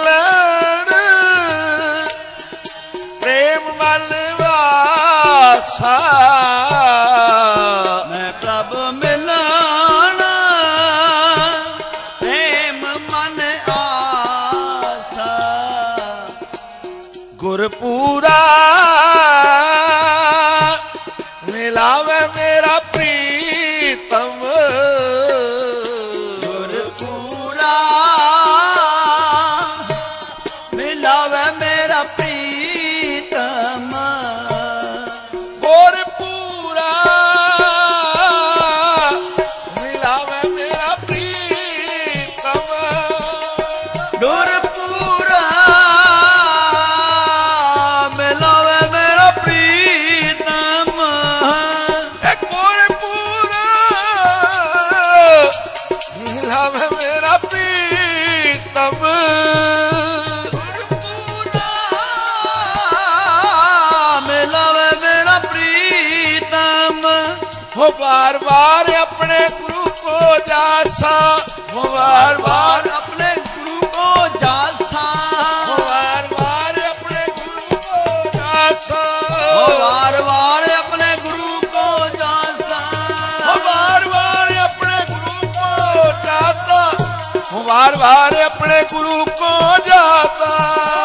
ਵਾਰ ਆਪਣੇ ਗੁਰੂ ਕੋ ਜਾਤਾ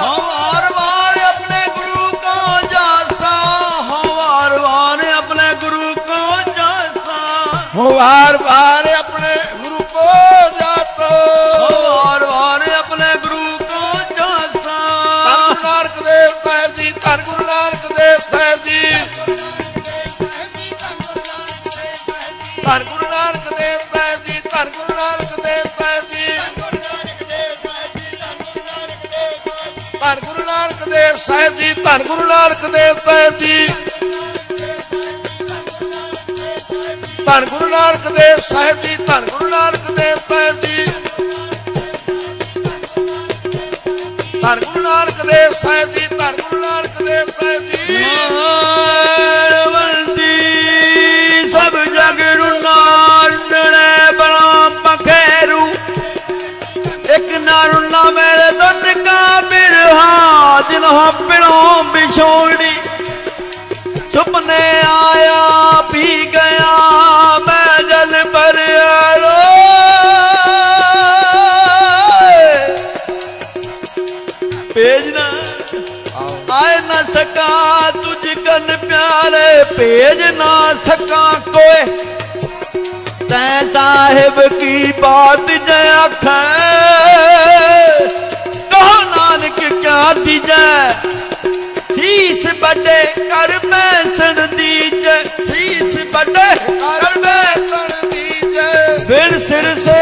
ਹਉ ਵਾਰ ਆਪਣੇ ਗੁਰੂ ਕੋ ਜਾਤਾ ਹਉ ਵਾਰ ਆਪਣੇ ਗੁਰੂ ਕੋ ਜਾਤਾ ਹਰ ਵਾਰ ਧੰਨ ਗੁਰੂ ਨਾਨਕ ਦੇਵ ਸਾਹਿਬ ਜੀ, ਧੰਨ ਗੁਰੂ ਨਾਨਕ ਦੇਵ ਸਾਹਿਬ ਜੀ। ਧੰਨ ਗੁਰੂ ਨਾਨਕ ਦੇਵ ਸਾਹਿਬ ਜੀ, ਧੰਨ ਗੁਰੂ ਨਾਨਕ ਦੇਵ ਸਾਹਿਬ ਜੀ। ਮਾਰਵੰਦੀ ਸਭ ਜਗ ਰੁਨਾੜਣੇ ਬਣਾ ਪਖੇਰੂ। ਇੱਕ ਨਾਰੁਨਾ ਮੇਰੇ ਦਨ ਕਾ ਬਿਰਹਾ, ਜਿਨ੍ਹਾਂ ਪਿਣੋਂ भेज ना सका कोय तै साहिब की बात जय कहो नानक, क्या दीज शीस बड़े कर मैं सण शीस बड़े कर मैं सण फिर सिर से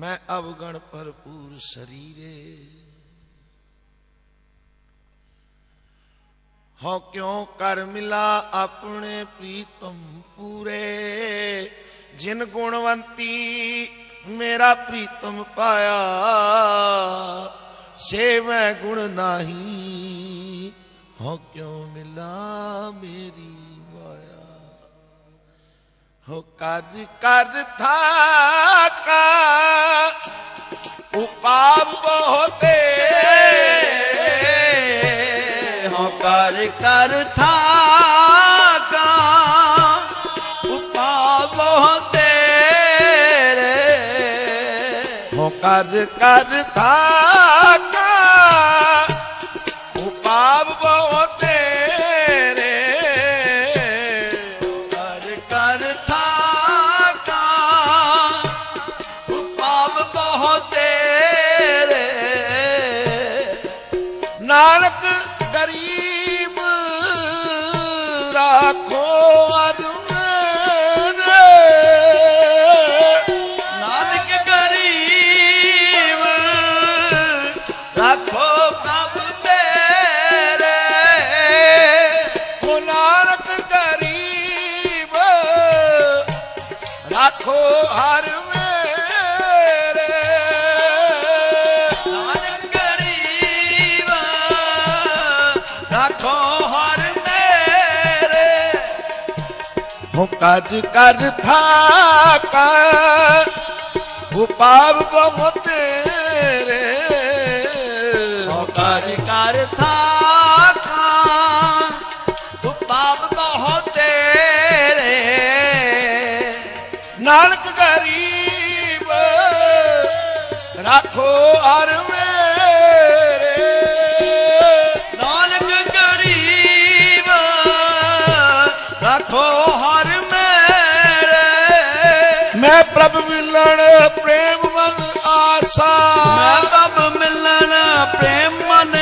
मैं अवगण भरपूर शरीरे। हो क्यों कर मिला अपने प्रीतम पूरे? जिन गुणवंती मेरा प्रीतम पाया, से मैं गुण नाही। हो क्यों मिला मेरी ਹੋ ਕਾਜ ਕਰ ਥਾਕਾ ਉਪਾਪ ਬਹੁਤੇ। ਹੋ ਕਰ ਕਰ ਥਾਕਾ ਉਪਾਵੋ ਤੇਰੇ ਹੋ ਕਰ ਕਰ ਥਾਕਾ ਉਪਾਪ ਹੋ ਕਾਜ ਕਰ ਥਾਕਾ। ਉਪਾਪ ਬਹੁ ਤੇਰੇ। ਹੋ ਕਰ ਕਰ ਥਾਕਾ। ਤੂੰ ਪਾਪ ਤੇਰੇ। ਨਾਨਕ ਗਰੀਬ, ਰੱਖੋ ਹਰ ਮੇਰੇ ਨਾਨਕ ਗਰੀਬ, ਰੱਖੋ ਮੈਂ ਪ੍ਰਭ ਮਿਲਣ ਪ੍ਰੇਮ ਮਨ ਆਸਾ। ਮੈਂ ਪ੍ਰਭ ਮਿਲਣ ਪ੍ਰੇਮ ਮਨ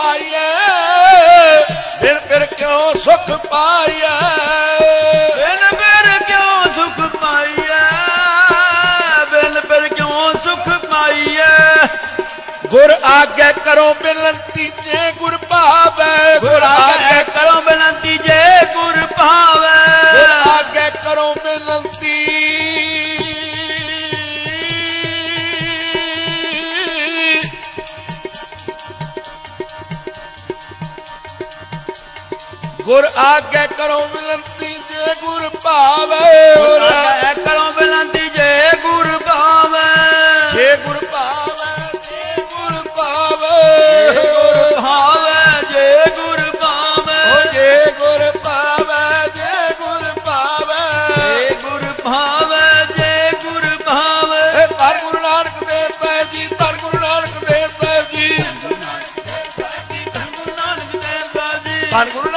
ਪਾਈਐ ਫਿਰ ਫਿਰ ਕਿਉਂ ਸੁਖ ਪਾਈਐ ਫਿਰ ਫਿਰ ਕਿਉਂ ਸੁਖ ਪਾਈਐ ਫਿਰ ਫਿਰ ਕਿਉਂ ਸੁਖ ਪਾਈਐ ਗੁਰ ਆਗੇ ਕਰੋ ਬਿਲੰਤ ਆਗੇ ਕਰੋ ਬਿਲੰਤੀ ਜੇ ਗੁਰ ਭਾਵੇ ਆਗੇ ਕਰੋ ਬਿਲੰਤੀ ਜੇ ਗੁਰ ਭਾਵੇ ਜੇ ਗੁਰ ਭਾਵੇ ਜੇ ਗੁਰ ਭਾਵੇ ਗੁਰ ਜੇ ਗੁਰ ਜੇ ਗੁਰ ਭਾਵੇ ਜੇ ਗੁਰ ਭਾਵੇ ਜੇ ਗੁਰ ਨਾਨਕ ਦੇਵ ਸਾਹਿਬ ਜੀ ਧਰ ਗੁਰੂ ਨਾਨਕ ਦੇਵ ਸਾਹਿਬ ਜੀ ਗੁਰੂ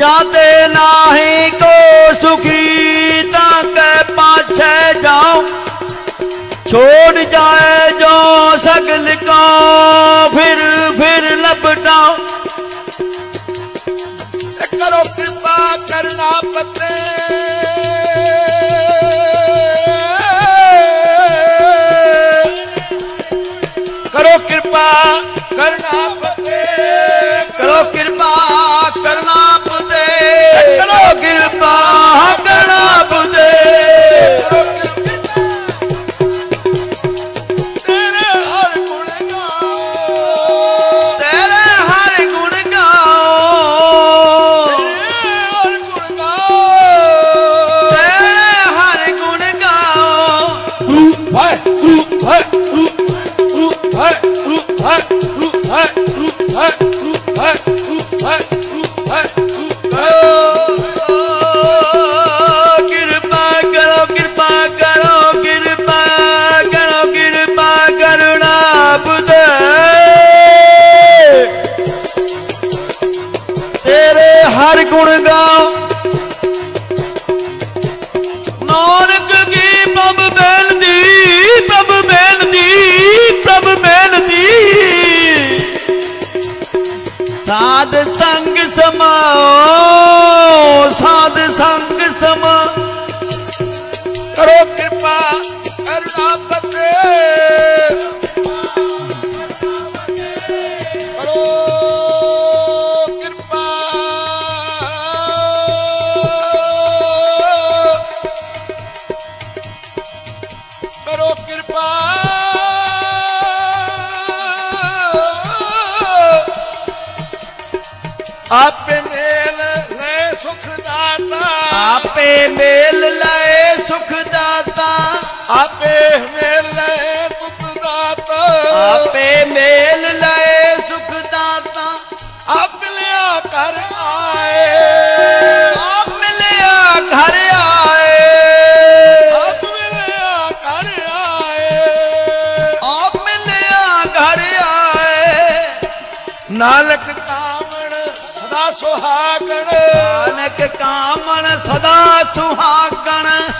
जत नाही को सुखी तक पाछे जाओ छोड़ जाए जो सगल का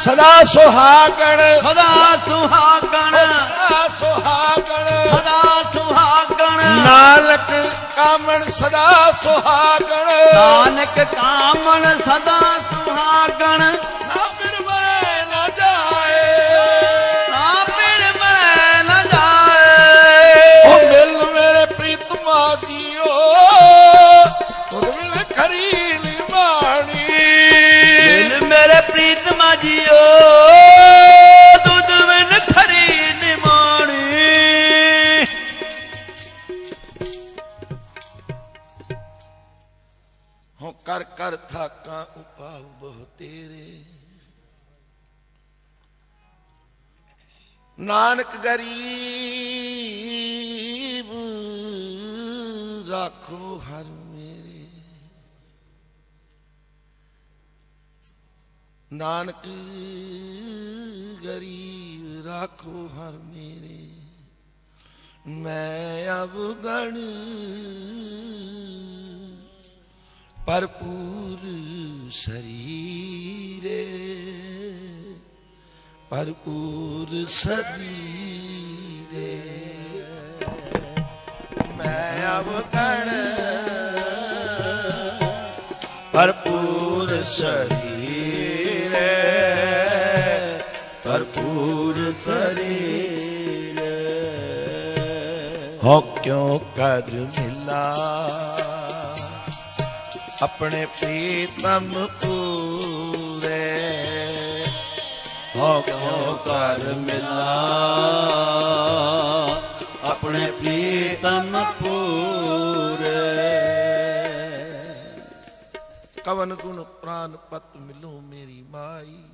ਸਦਾ ਸੁਹਾਗਣ। ਸਦਾ ਸੁਹਾਗਣ। ਸਦਾ ਸੁਹਾਗਣ। ਸਦਾ ਸੁਹਾਗਣ। ਨਾਨਕ ਕਾਮਣ ਸਦਾ ਸੁਹਾਗਣ। ਨਾਨਕ ਕਾਮਣ ਸਦਾ ਨਾਨਕ ਗਰੀਬ ਰੱਖੋ ਹਰ ਮੇਰੇ। ਮੈਂ ਅਬ ਗਣ ਭਰਪੂਰ ਸਰੀਰੇ। ਭਰਪੂਰ ਸਰੀਰੇ। ਮੈਂ ਅਵਗਣ ਭਰਪੂਰ ਸਰੀਰੇ। ਭਰਪੂਰ ਹੋ ਕਿਉ ਕਰ ਮਿਲਾ? ਆਪਣੇ ਪ੍ਰੀਤਮ ਪੂਰੇ। ਹੋ ਕਿਉ ਕਰ ਮਿਲਾ? ਆਪਣੇ ਪ੍ਰੀਤਮ ਪੂਰੇ। ਕਵਨ ਗੁਣ ਪ੍ਰਾਨ ਪਤ ਮਿਲੋ ਮੇਰੀ ਮਾਈ।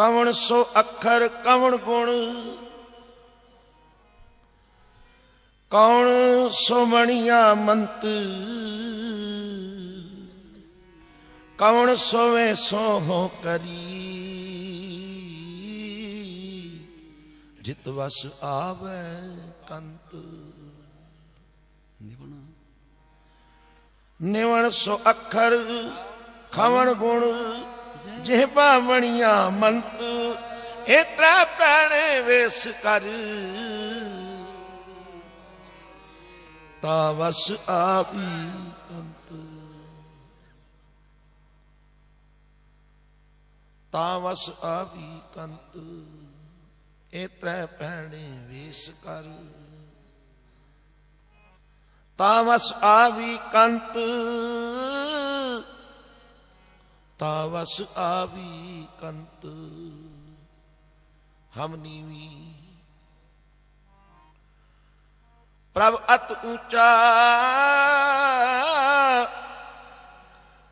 ਕਵਣ ਸੋ ਅੱਖਰ ਕਵਣ ਗੁਣ ਕੌਣ ਸੋ ਮਣੀਆਂ ਮੰਤ? ਕਵਣ ਸੋਵੇ ਸੋ ਕਰੀ? ਜਿਤ ਵਸ ਆਵੇ ਕੰਤ। ਨਿਵਣ। ਸੋ ਅੱਖਰ ਖਵਣ ਗੁਣ ਜਿਹ ਬਾਵਣੀਆਂ ਮੰਤ ਇਤਰਾ ਪੈਣੇ ਵੇਸ ਕਰ। ਤਾ ਵਸ ਆਪੀ ਕੰਤ। ਤਾ ਵਸ ਆਪੀ ਕੰਤ ਇਤਰਾ ਪੈਣੇ ਵੇਸ ਕਰ। ਤਾਵਸ ਆਵੀ ਕੰਤ ਤਾਵਸ ਆਵੀ ਕੰਤ, ਹਮ ਨੀਵੀ। ਪ੍ਰਭ ਅਤ ਉੱਚਾ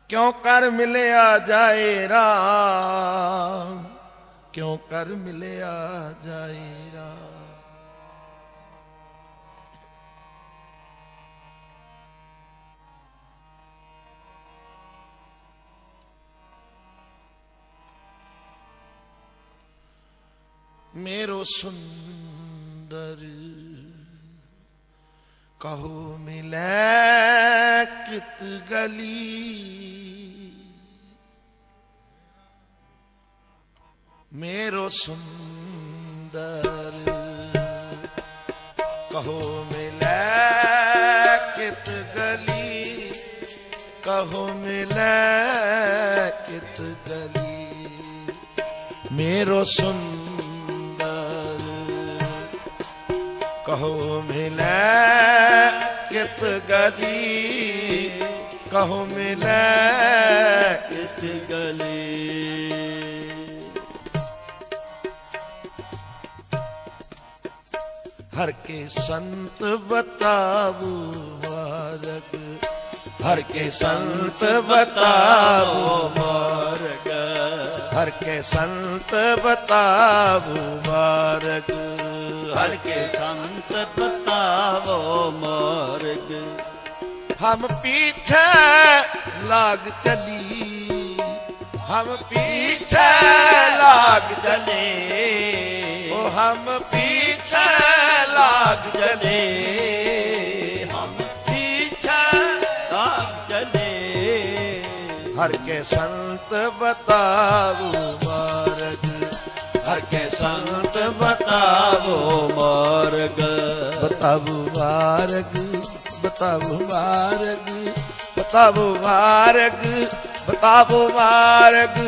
ਕਿਉਂ ਕਰ ਮਿਲਿਆ ਜਾਏ ਰਾਮ? ਕਿਉਂ ਕਰ ਮਿਲਿਆ ਜਾਏ मेरो सुंदर कहो मिले कित गली मेरो सुंदर कहो मिले कित गली कहो मिले कित गली मेरो सुंदर कहो मिलै कित गली कहो मिलै कित गली हर के संत बताबू मारग हर के संत बताबू मारग हर के संत बताबू मारग ਹਰ ਕੇ ਸੰਤ ਬਤਾਵੋ ਮਾਰਗ। ਹਮ ਪੀਛੇ ਲਾਗ ਚਲੀ ਹਮ ਪੀਛੇ ਲਾਗ ਚਲੇ। ਉਹ ਹਮ ਪੀਛੇ ਲਾਗ ਚਲੇ। ਹਮ ਪੀਛੇ ਆਪ ਚਲੇ। ਹਰ ਕੇ ਸੰਤ ਬਤਾਵੂ ਮਾਰਗ। ਹਰ ਕੇ ਸੰਤ ਬਤਾਵੋ ਮਾਰਗ। ਬਤਾਵੋ ਮਾਰਗ ਬਤਾਵੋ ਮਾਰਗ ਬਤਾਵੋ ਮਾਰਗ ਬਤਾਵੋ ਮਾਰਗ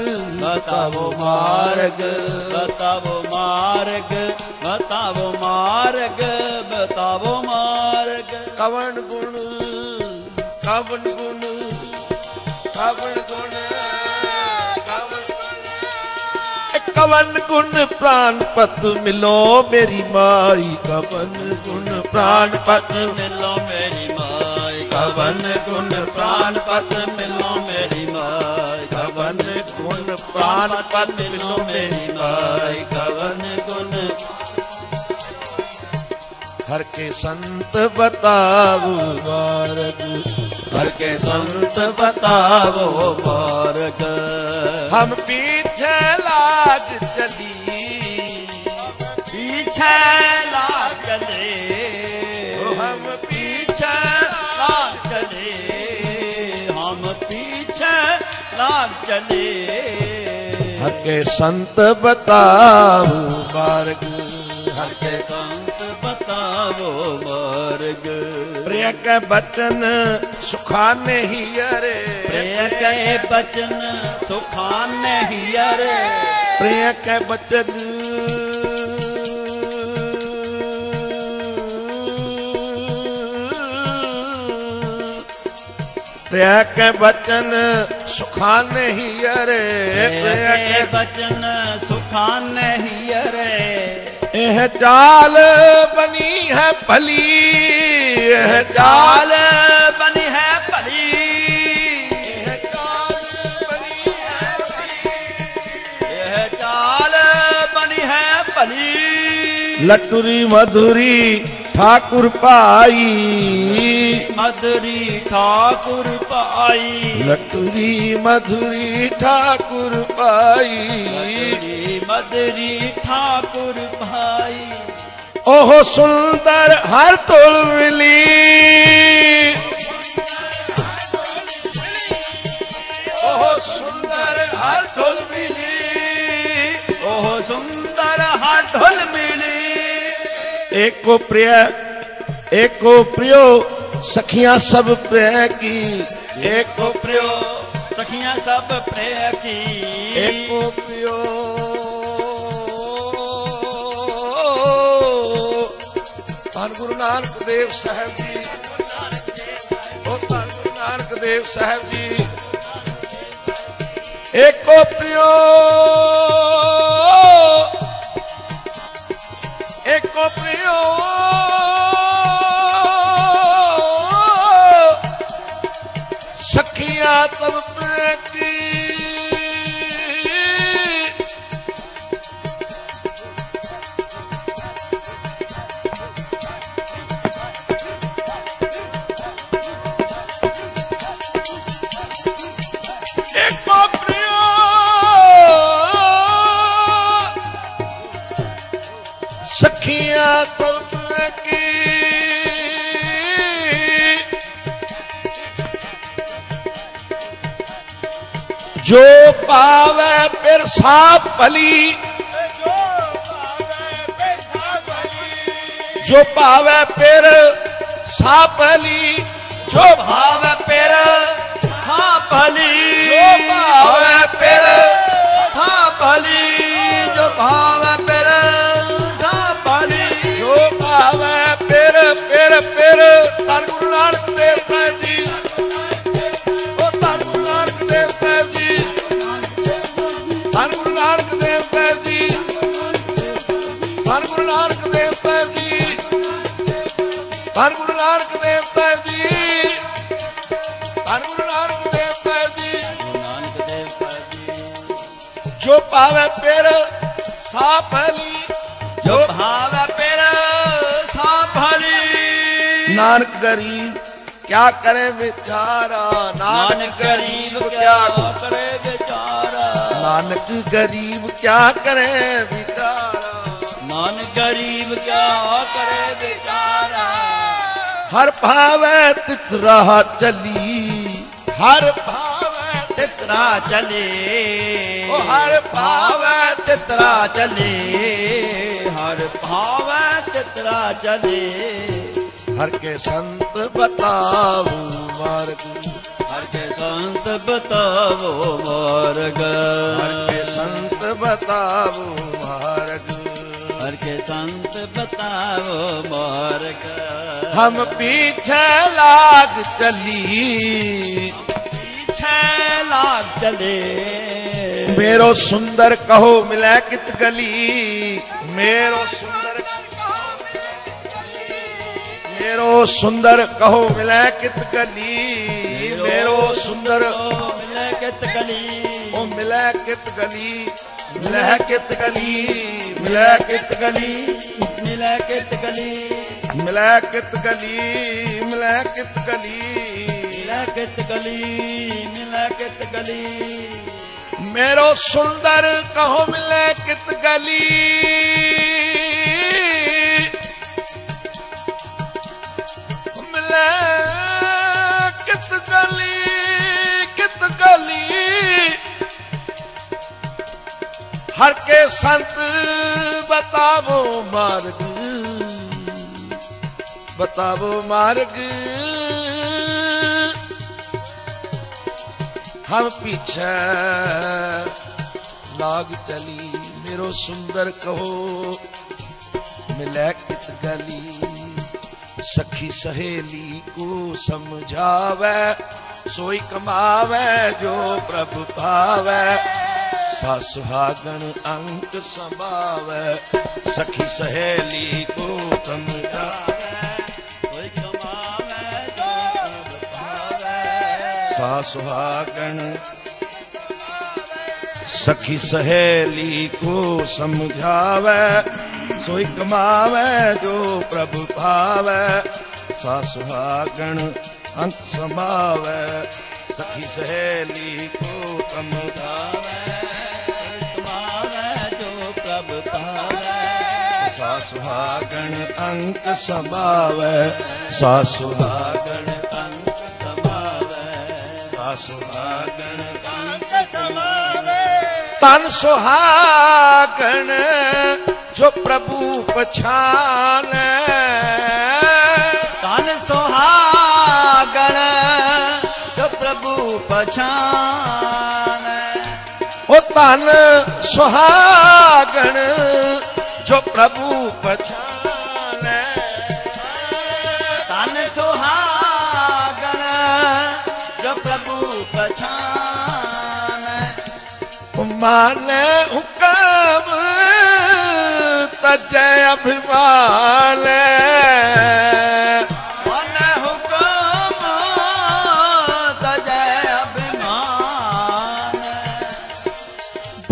ਬਤਾਵੋ ਮਾਰਗ। ਬਤਾਵੋ ਮਾਰਗ ਬਤਾਵੋ ਮਾਰਗ। कवन गुण प्राण पत मिलो मेरी माई। कवन गुण प्राण पत मिलो मेरी माई। कवन गुण प्राण पत मिलो मेरी माई। कवन गुण प्राण पत मिलो मेरी माई। कवन गुण हर के संत बताओ मार्ग। हर के संत बताओ मार्ग। हम पीर जगदली पीछे लागले हम पीछे लागले हम पीछे लागले हर के संत बताओ मार्ग हर के संत बताओ मार्ग प्रिय के बचन सुखा नहीं अरे प्रिय के बचन सुखा नहीं अरे प्रिय के बचन प्रिया के बचन सुखा नहीं अरे प्रिया के बचन सुखा नहीं अरे यह चाल बनी है भली यह चाल ਲਟੁਰੀ ਮਧੁਰੀ ਠਾਕੁਰ ਪਾਈ ਮਦਰੀ ਠਾਕੁਰ ਪਾਈ ਲਟੁਰੀ ਮਧੁਰੀ ਠਾਕੁਰ ਮਦਰੀ ਮਦਰੀ ਠਾਕੁਰ ਭਾਈ ਉਹ ਸੁੰਦਰ ਹਰ ਤੁਲ ਮਿਲੀ ਉਹ ਸੁੰਦਰ ਹਰ ਤੁਲ ਮਿਲੀ ਉਹ ਸੁੰਦਰ ਹੱਥਲ ਮਿਲੀ ਏਕੋ ਪ੍ਰਿਯ ਏਕੋ ਪ੍ਰਿਯੋ ਸਖੀਆਂ ਸਭ ਪ੍ਰਿਯ ਕੀ। ਏਕੋ ਪ੍ਰਿਯੋ ਸਖੀਆਂ ਸਭ ਪ੍ਰਿਯ ਕੀ। ਏਕੋ ਪ੍ਰਿਯੋ ਧੰਨ ਗੁਰੂ ਨਾਨਕ ਦੇਵ ਸਾਹਿਬ ਜੀ। ਉਹ ਧੰਨ ਗੁਰੂ ਨਾਨਕ ਦੇਵ ਸਾਹਿਬ ਜੀ। ਏਕੋ ਪ੍ਰਿਯੋ ਏਕੋ ਪ੍ਰਿਓ। ਸਖੀਆਂ ਤਬ की। जो पावे फिर साप भली। जो पावे फिर साप भली। जो ਭਾਵ ਧੰਨ ਗੁਰੂ ਨਾਨਕ ਦੇਵ ਸਾਹਿਬ ਜੀ। ਧੰਨ ਗੁਰੂ ਨਾਨਕ ਦੇਵ ਸਾਹਿਬ ਜੀ। ਨਾਨਕ ਦੇਵ ਸਾਹਿਬ ਜੋ ਭਾਵੈ ਪਿਰ ਸਾ ਭਲੀ ਜੋ ਭਾਵੈ ਪਿਰ ਥਾ ਭਲੀ ਨਾਨਕ ਗਰੀਬ ਕਿਆ ਕਰੇ ਵਿਚਾਰਾ ਨਾਨਕ ਗਰੀਬ ਕਿਆ ਕਰੇ ਵਿਚਾਰਾ। ਨਾਨਕ ਗਰੀਬ ਕਿਆ ਕਰੇ ਵਿਚਾਰਾ। ਨਾਨਕ ਗਰੀਬ ਕਿਆ ਕਰੇ ਹਰ ਭਾਵੈ ਤਿਤ ਰਾਹ ਚਲੀ। ਹਰ ਭਾਵੈ ਤਿਤ ਤਿਤਰਾ ਚਲੇ। ਉਹ ਹਰ ਭਾਵੈ ਤਿਤਰਾ ਚਲੇ। ਹਰ ਭਾਵੈ ਤਿਤਰਾ ਚਲੇ। ਹਰ ਕੇ ਸੰਤ ਬਤਾਵੋ ਮਾਰਗ। ਹਰ ਕੇ ਸੰਤ ਬਤਾਵੋ ਮਾਰਗ। ਹਰ ਕੇ ਸੰਤ ਬਤਾਵੋ ਮਾਰਗ। ਹਮ ਪੀਛੇ ਲਾਗ ਚਲੀ ਪੀਛੇ ਲਾਗ ਚਲੇ ਮੇਰੋ ਸੁੰਦਰ ਕਹੋ ਮਿਲੈ ਕਿਤ ਗਲੀ ਮੇਰੋ ਸੁੰਦਰ ਮੇਰੋ ਸੁੰਦਰ ਕਹੋ ਮਿਲੈ ਕਿਤ ਗਲੀ ਮੇਰੋ ਸੁੰਦਰ ਮਿਲੇ ਕਿਤ ਗਲੀ ਉਹ ਮਿਲੈ ਕਿਤ ਗਲੀ ਮਿਲੈ ਗਲੀ ਮਿਲੈ ਗਲੀ ਮਿਲੇ ਗਲੀ ਮਿਲੈ ਕਿਤ ਗਲੀ ਮਿਲੈ ਗਲੀ ਮਿਲੇ ਕਿਤ ਗਲੀ ਮਿਲੇ ਗਲੀ। ਮੇਰੋ ਸੁੰਦਰ ਕਹੋ ਮਿਲੈ ਗਲੀ। ਮਿਲੈ ਕਿਤ ਗਲੀ ਕਿਤ ਗਲੀ ਹਰ ਕੇ ਸੰਤ ਬਤਾਵੋ ਮਾਰਗ। ਬਤਾਵੋ ਮਾਰਗ। ਹਮ ਪਿਛੇ ਲਾਗ ਚਲੀ, ਮੇਰੋ ਸੁੰਦਰ ਕਹੋ, ਮਿਲੈ ਕਿਤ ਗਲੀ, ਸਖੀ ਸਹੇਲੀ ਕੋ ਸਮਝਾਵੇ, ਸੋਈ ਕਮਾਵੇ ਜੋ ਪ੍ਰਭ ਪਾਵੇ ਐਸਾ ਸੁਹਾਗਣ ਅੰਕ ਸੰਭਾਵੈ, ਸਖੀ ਸਹੇਲੀ ਤੂੰ ਤਨ ਸਾ ਸੁਹਾਗਣ ਸਖੀ ਸਹੇਲੀ ਕੋ ਸਮਝਾਵੇ ਸੋਈ ਕਮਾਵੇ ਜੋ ਪ੍ਰਭ ਭਾਵੇ। ਸਾ ਸੁਹਾਗਣ ਅੰਤ ਸਮਾਵੇ ਸਖੀ ਸਹੇਲੀ ਕੋ ਕਮਦਾ ਸੁਹਾਗਣ ਅੰਕ ਸਮਾਵੈ, ਸਾ ਅੰਕ ਸਮਾਵੈ, ਸਾ ਅੰਕ ਸਮਾਵੈ। ਤਨ ਸੁਹਾਗਣ ਜੋ ਪ੍ਰਭੂ ਪਛਾਨੈ। ਤਨ ਸੁਹਾਗਣ ਜੋ ਪ੍ਰਭੂ ਪਛਾਨੈ। ਤਨ ਸੁਹਾਗਣ ਜੋ ਪ੍ਰਭੂ ਪਛਾਨੈ। ਤਨ ਸੁਹਾਗਣ ਜੋ ਪ੍ਰਭੂ ਪਛਾਨੈ। ਮਾਨੈ ਹੁਕਮ ਤਜੈ ਅਭਿਮਾਨੈ।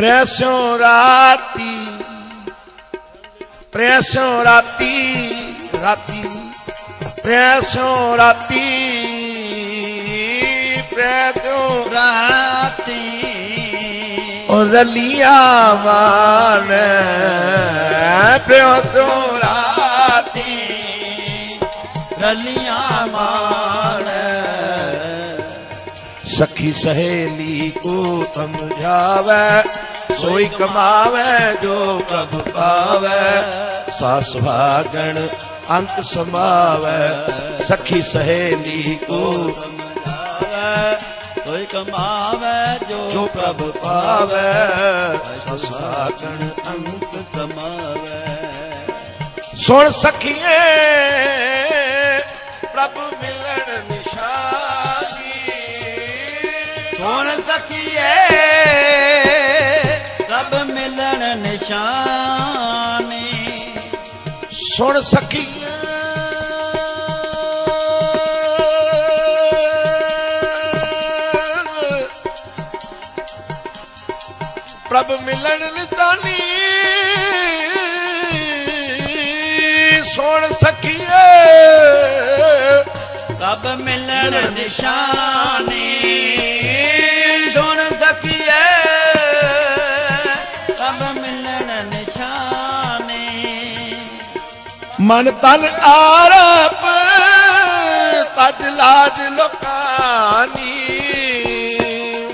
ਪ੍ਰੈਸਿਓ ਰਾਤੀ ਪ੍ਰੈਸਿਓ ਰਾਤੀ ਰਾਤੀ ਪ੍ਰੈਸਿਓ ਰਾਤੀ ਪ੍ਰੈਸਿਓ ਰਾਤੀ ਉਹ ਰਲੀਆਂ ਮਾਨ ਪ੍ਰੈਸਿਓ ਰਾਤੀ ਰਲੀਆਂ ਮਾਣ सखी सहेली को समझावे ਸੋਈ ਕਮਾਵੇ ਜੋ ਪ੍ਰਭ ਪਾਵੇ। ਸਾਸ ਭਾਗਣ ਅੰਤ ਸਮਾਵੇ। ਸਖੀ ਸਹੇਲੀ ਕੋ ਸੋਈ ਕਮਾਵੇ ਜੋ ਪ੍ਰਭ ਪਾਵੇ। ਸਾਸ ਭਾਗਣ ਅੰਤ ਸਮਾਵੇ। ਸੁਣ ਸਖੀਏ ਪ੍ਰਭ ਸੁਣ ਸਕੀਏ। ਪ੍ਰਭ ਮਿਲਣ ਨਿਸ਼ਾਨੀ ਸੁਣ ਸਕੀਏ। ਰੱਬ ਮਿਲਣ ਨਿਸ਼ਾਨੀ। ਮਨ ਤਨ ਆਰਪ ਤਜ ਲਾਜ ਲੋਕਾਨੀ।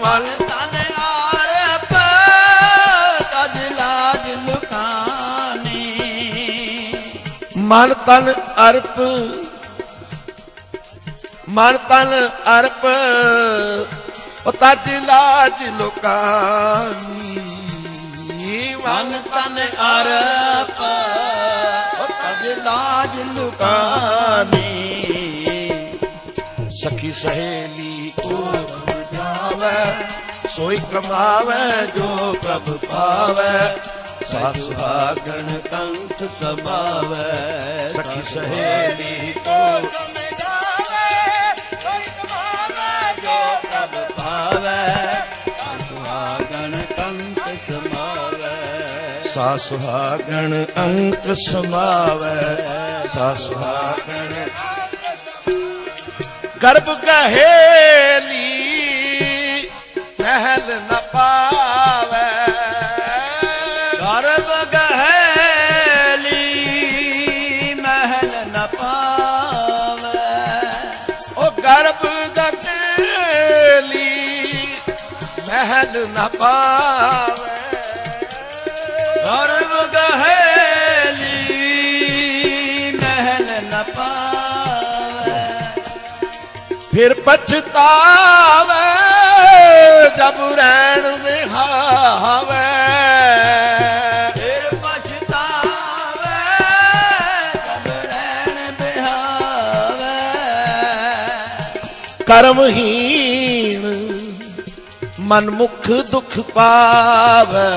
ਮਨ ਤਨ ਆਰਪ ਤਜ ਲਾਜ ਲੁਕਾਨੀ। ਮਨ ਤਨ ਅਰਪ, ਮਨ ਤਨ ਅਰਪ, ਉਹ ਤਜ ਲਾਜ ਲੋਕਾਨੀ। ਮਨ ਤਨ ਅਰਪ। ਲੁਕਾਨੀ ਸਖੀ ਸਹੇਲੀ ਕੋ ਜਾਵੇ ਸੋਈ ਕਮਾਵੇ ਜੋ ਪ੍ਰਭ ਪਾਵੇ ਸਾਸ ਸੁਹਾਗਣ ਕੰਠ ਸਮਾਵੇ ਸਖੀ ਸਹੇਲੀ ਕੋ ਪਾਵੇ ਸੁਹਾਗਣ ਕੰਠ ਸਮਾਵੇ ਸਾ ਸੁਹਾਗਣ ਅੰਕ ਸਮਾਵੇ ਸਾ ਸੁਹਾਗਣ ਗਰਭ ਕਹੇਲੀ ਮਹਿਲ ਨ ਪਾਵੇ। ਗਰਭ ਗਹਿਲੀ ਮਹਿਲ ਨ ਪਾਵੇ। ਉਹ ਗਰਭ ਗਕੇਲੀ ਮਹਿਲ ਨ ਪਾਵੇ। ਫਿਰ ਪਛਤਾਵੇ ਜਬ ਰਹਿਣ ਵਿਹਾਵੇ। ਫਿਰ ਪਛਤਾਵੇ ਜਬ ਰਹਿਣ ਬਿਹਾਵੇ ਕਰਮਹੀਣ ਮਨ ਮੁਖ ਦੁਖ ਪਾਵੇ।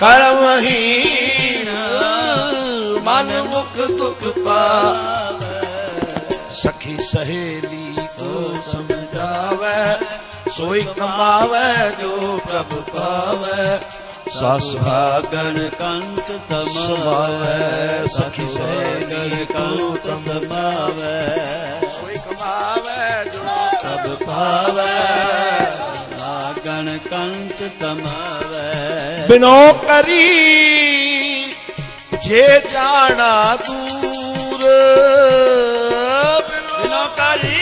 ਕਰਮਹੀਣ ਮਨ ਮੁਖ ਦੁਖ ਪਾਵੇ। ਸਹੇਲੀ ਕੋ ਸਮਝਾਵੇ, ਸੋਈ ਕਮਾਵੇ ਜੋ ਪ੍ਰਭ ਪਾਵੇ। ਸਾ ਸੁਹਾਗਣ ਕੰਤ ਸਮਾਵੇ, ਸਖੀ ਸਹੇਲੀ ਕੋ ਸਮਾਵੇ ਸੋਈ ਕਮਾਵੇ ਜੋ ਪ੍ਰਭ ਪਾਵੇ ਆਗਣ ਕੰਤ ਸਮਾਵੇ। ਬਿਨੋ ਕਰੀ, ਜੇ ਜਾਣਾ ਦੂਰ ਬਿਨੋ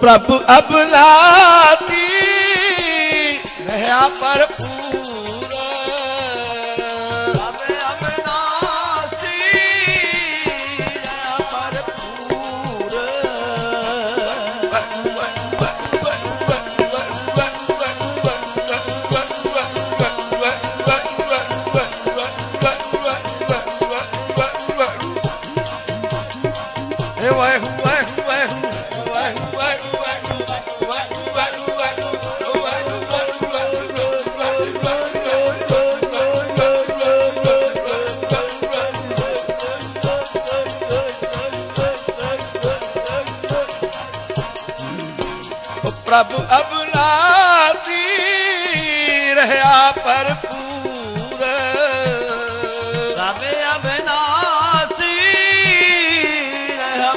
ਪ੍ਰਭ ਅਬਲਾਤੀ ਰਹਾ ਭਰਪੂਰ।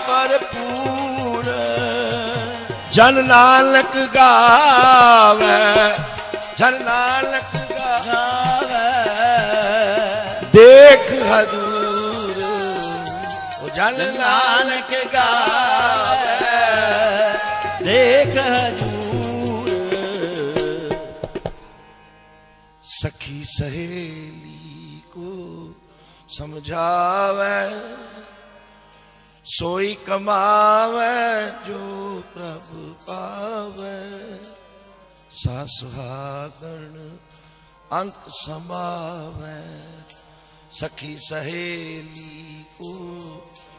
ਭਰਪੂਰ ਜਨ ਨਾਨਕ ਗਾਵੇ ਜਨ ਨਾਨਕ ਗਾਵੇ। ਦੇਖ ਹਜ਼ੂਰ ਉਹ ਜਨ ਨਾਨਕ ਗਾਵੇ। ਦੇਖ ਹਜ਼ੂਰ। ਸਖੀ ਸਹੇਲੀ ਕੋ ਸਮਝਾਵੇ। ਸੋਈ ਕਮਾਵੇ, ਜੋ ਪ੍ਰਭ ਪਾਵੇ। ਸਾ ਸੁਹਾਗਣ ਅੰਕ ਸਮਾਵੇ ਸਖੀ ਸਹੇਲੀ ਕੋ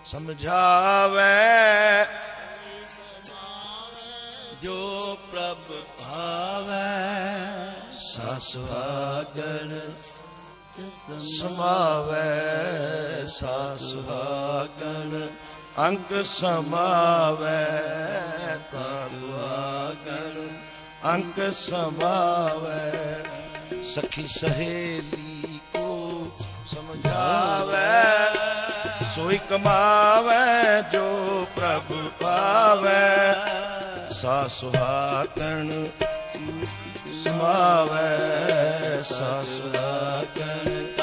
ਸਮਝਾਵੇ। ਜੋ ਪ੍ਰਭ ਭਾਵੇ ਸਾਸ ਸੁਹਾਗਣ ਸਮਾਵੇ ਸਾਸ ਸੁਹਾਗਣ ਅੰਕ ਸਮਾਵੈ ਤਾਰੁਹਾਗਣ ਅੰਕ ਸਮਾਵੈ। ਸਖੀ ਸਹੇਲੀ ਕੋ ਸਮਝਾਵੈ, ਸੋਈ ਕਮਾਵੈ ਜੋ ਪ੍ਰਭ ਪਾਵੈ। ਸਾ ਸੁਹਾਗਣ ਸਮਾਵੈ, ਸਾ ਸੁਹਾਗਣ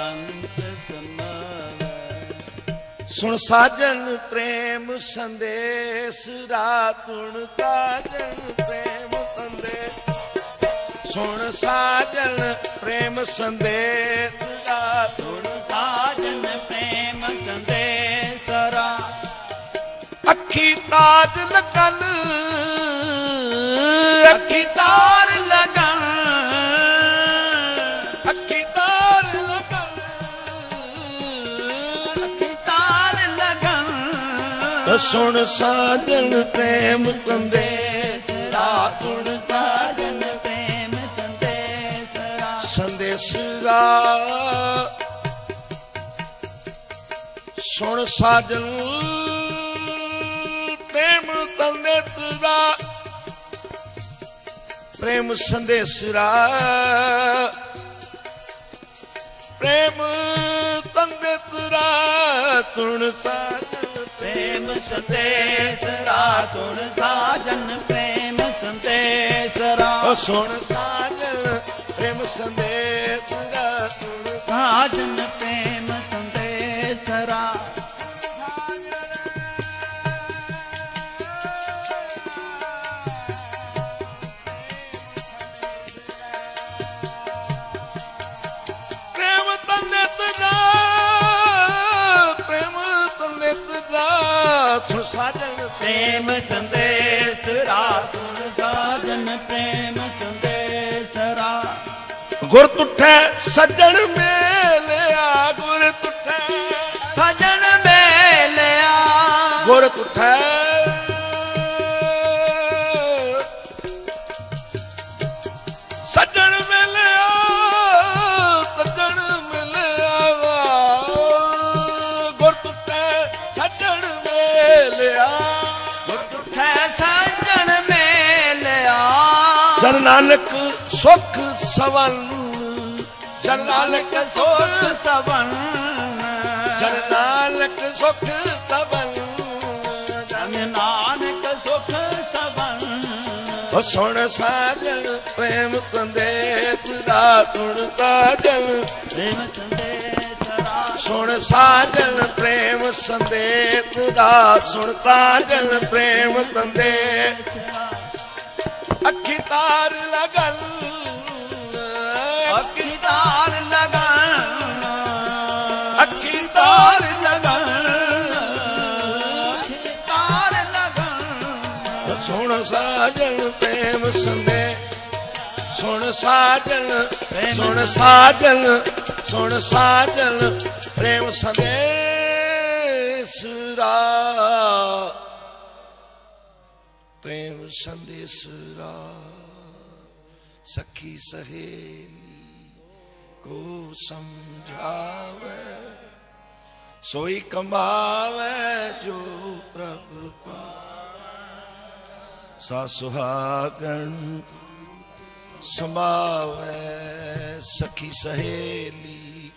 ਸੁਣ ਸਾਜਨ ਪ੍ਰੇਮ ਸੰਦੇਸ ਰਾਤੁਣ ਕਾਜਨ ਪ੍ਰੇਮ ਸੰਦੇਸ। ਸੁਣ ਸਾਜਨ ਪ੍ਰੇਮ ਸੰਦੇਸ ਰਾਤੁਣ ਸਾਜਨ ਪ੍ਰੇਮ ਸੰਦੇਸਰਾ ਅੱਖੀ ਤਾਜ ਲਗਨ, ਅੱਖੀ ਤਾਰ ਲਗਨ। ਸੁਣ ਸਾਜਨ ਪ੍ਰੇਮ ਸੰਦੇਸ ਰਾਤੁਣ ਸਾਜਨ ਪ੍ਰੇਮ ਸੰਦੇਸਰਾ ਸੰਦੇਸਰਾ ਸੁਣ ਸਾਜਨ ਪ੍ਰੇਮ ਤੰਦੇ ਤਰਾ ਪ੍ਰੇਮ ਸੰਦੇਸਰਾ ਪ੍ਰੇਮ ਤੰਦੇ ਤਰਾ ਤੁਣ ਸਾਜਨ ਪ੍ਰੇਮ ਸੰਦੇਸਰਾ ਤੁਰ ਸਾਜਨ ਪ੍ਰੇਮ ਸੰਦੇਸਰਾ ਉਹ ਸੁਣ ਸਾਜਨ ਪ੍ਰੇਮ ਸੰਦੇਸਰਾ ਤੁਣ ਸਾਜਨ। ਪ੍ਰੇਮ ਸੰਦੇਸਰਾ ਪ੍ਰੇਮ ਪ੍ਰੇਮ ਸੰਦੇਸਰਾ ਗੁਰ ਤੁਠੈ ਸੱਜਣ ਮੇਲਿਆ ਗੁਰ ਤੁਠੈ ਸਜਣ ਮੇਲਿਆ। ਗੁਰ ਤੁਠੈ ਨਾਨਕ ਸੁਖ ਸਵਨ। ਜਨ ਨਾਨਕ ਸੁਖ ਸਵਨ। ਜਨ ਨਾਨਕ ਸੁਖ ਸਵਨ। ਜਨ ਨਾਨਕ ਸੁਖ ਸਵਨ। ਸੁਣ ਸਾਜਨ ਪ੍ਰੇਮ ਸੰਦੇਸ਼ ਦਾ ਸੁਣ ਸਾਜਨ ਪ੍ਰੇਮ ਸੰਦੇਸਰਾ ਸੁਣ ਸਾਜਨ ਪ੍ਰੇਮ ਸੰਦੇਸ਼ ਦਾ ਸੁਣ ਸਾਜਨ ਪ੍ਰੇਮ ਸੰਦੇਸ਼ ਲਗਨ ਅੱਖੀ ਤਾਰ ਲਗਨ ਅੱਖੀ ਤਾਰ ਲਗਨ ਅੱਖੀ ਤਾਰ ਲਗਨ ਸੁਣ ਸਾਜਨ ਪ੍ਰੇਮ ਸੰਦੇਸ਼ ਸੁਣ ਸਾਜਨ ਸੁਣ ਸਾਜਨ ਸੁਣ ਸਾਜਨ ਪ੍ਰੇਮ ਸੰਦੇਸ਼ ਰਾ ਪ੍ਰੇਮ ਸੰਦੇਸ਼ ਰਾ ਸਖੀ ਸਹੇਲੀ ਕੋ ਸਮਝਾਵੇ ਸੋਈ ਕਮਾਵੇ ਜੋ ਪ੍ਰਭ ਪਾਵੇ। ਸਾ ਸੁਹਾਗਣ ਸਮਾਵੈ ਸਖੀ ਸਹੇਲੀ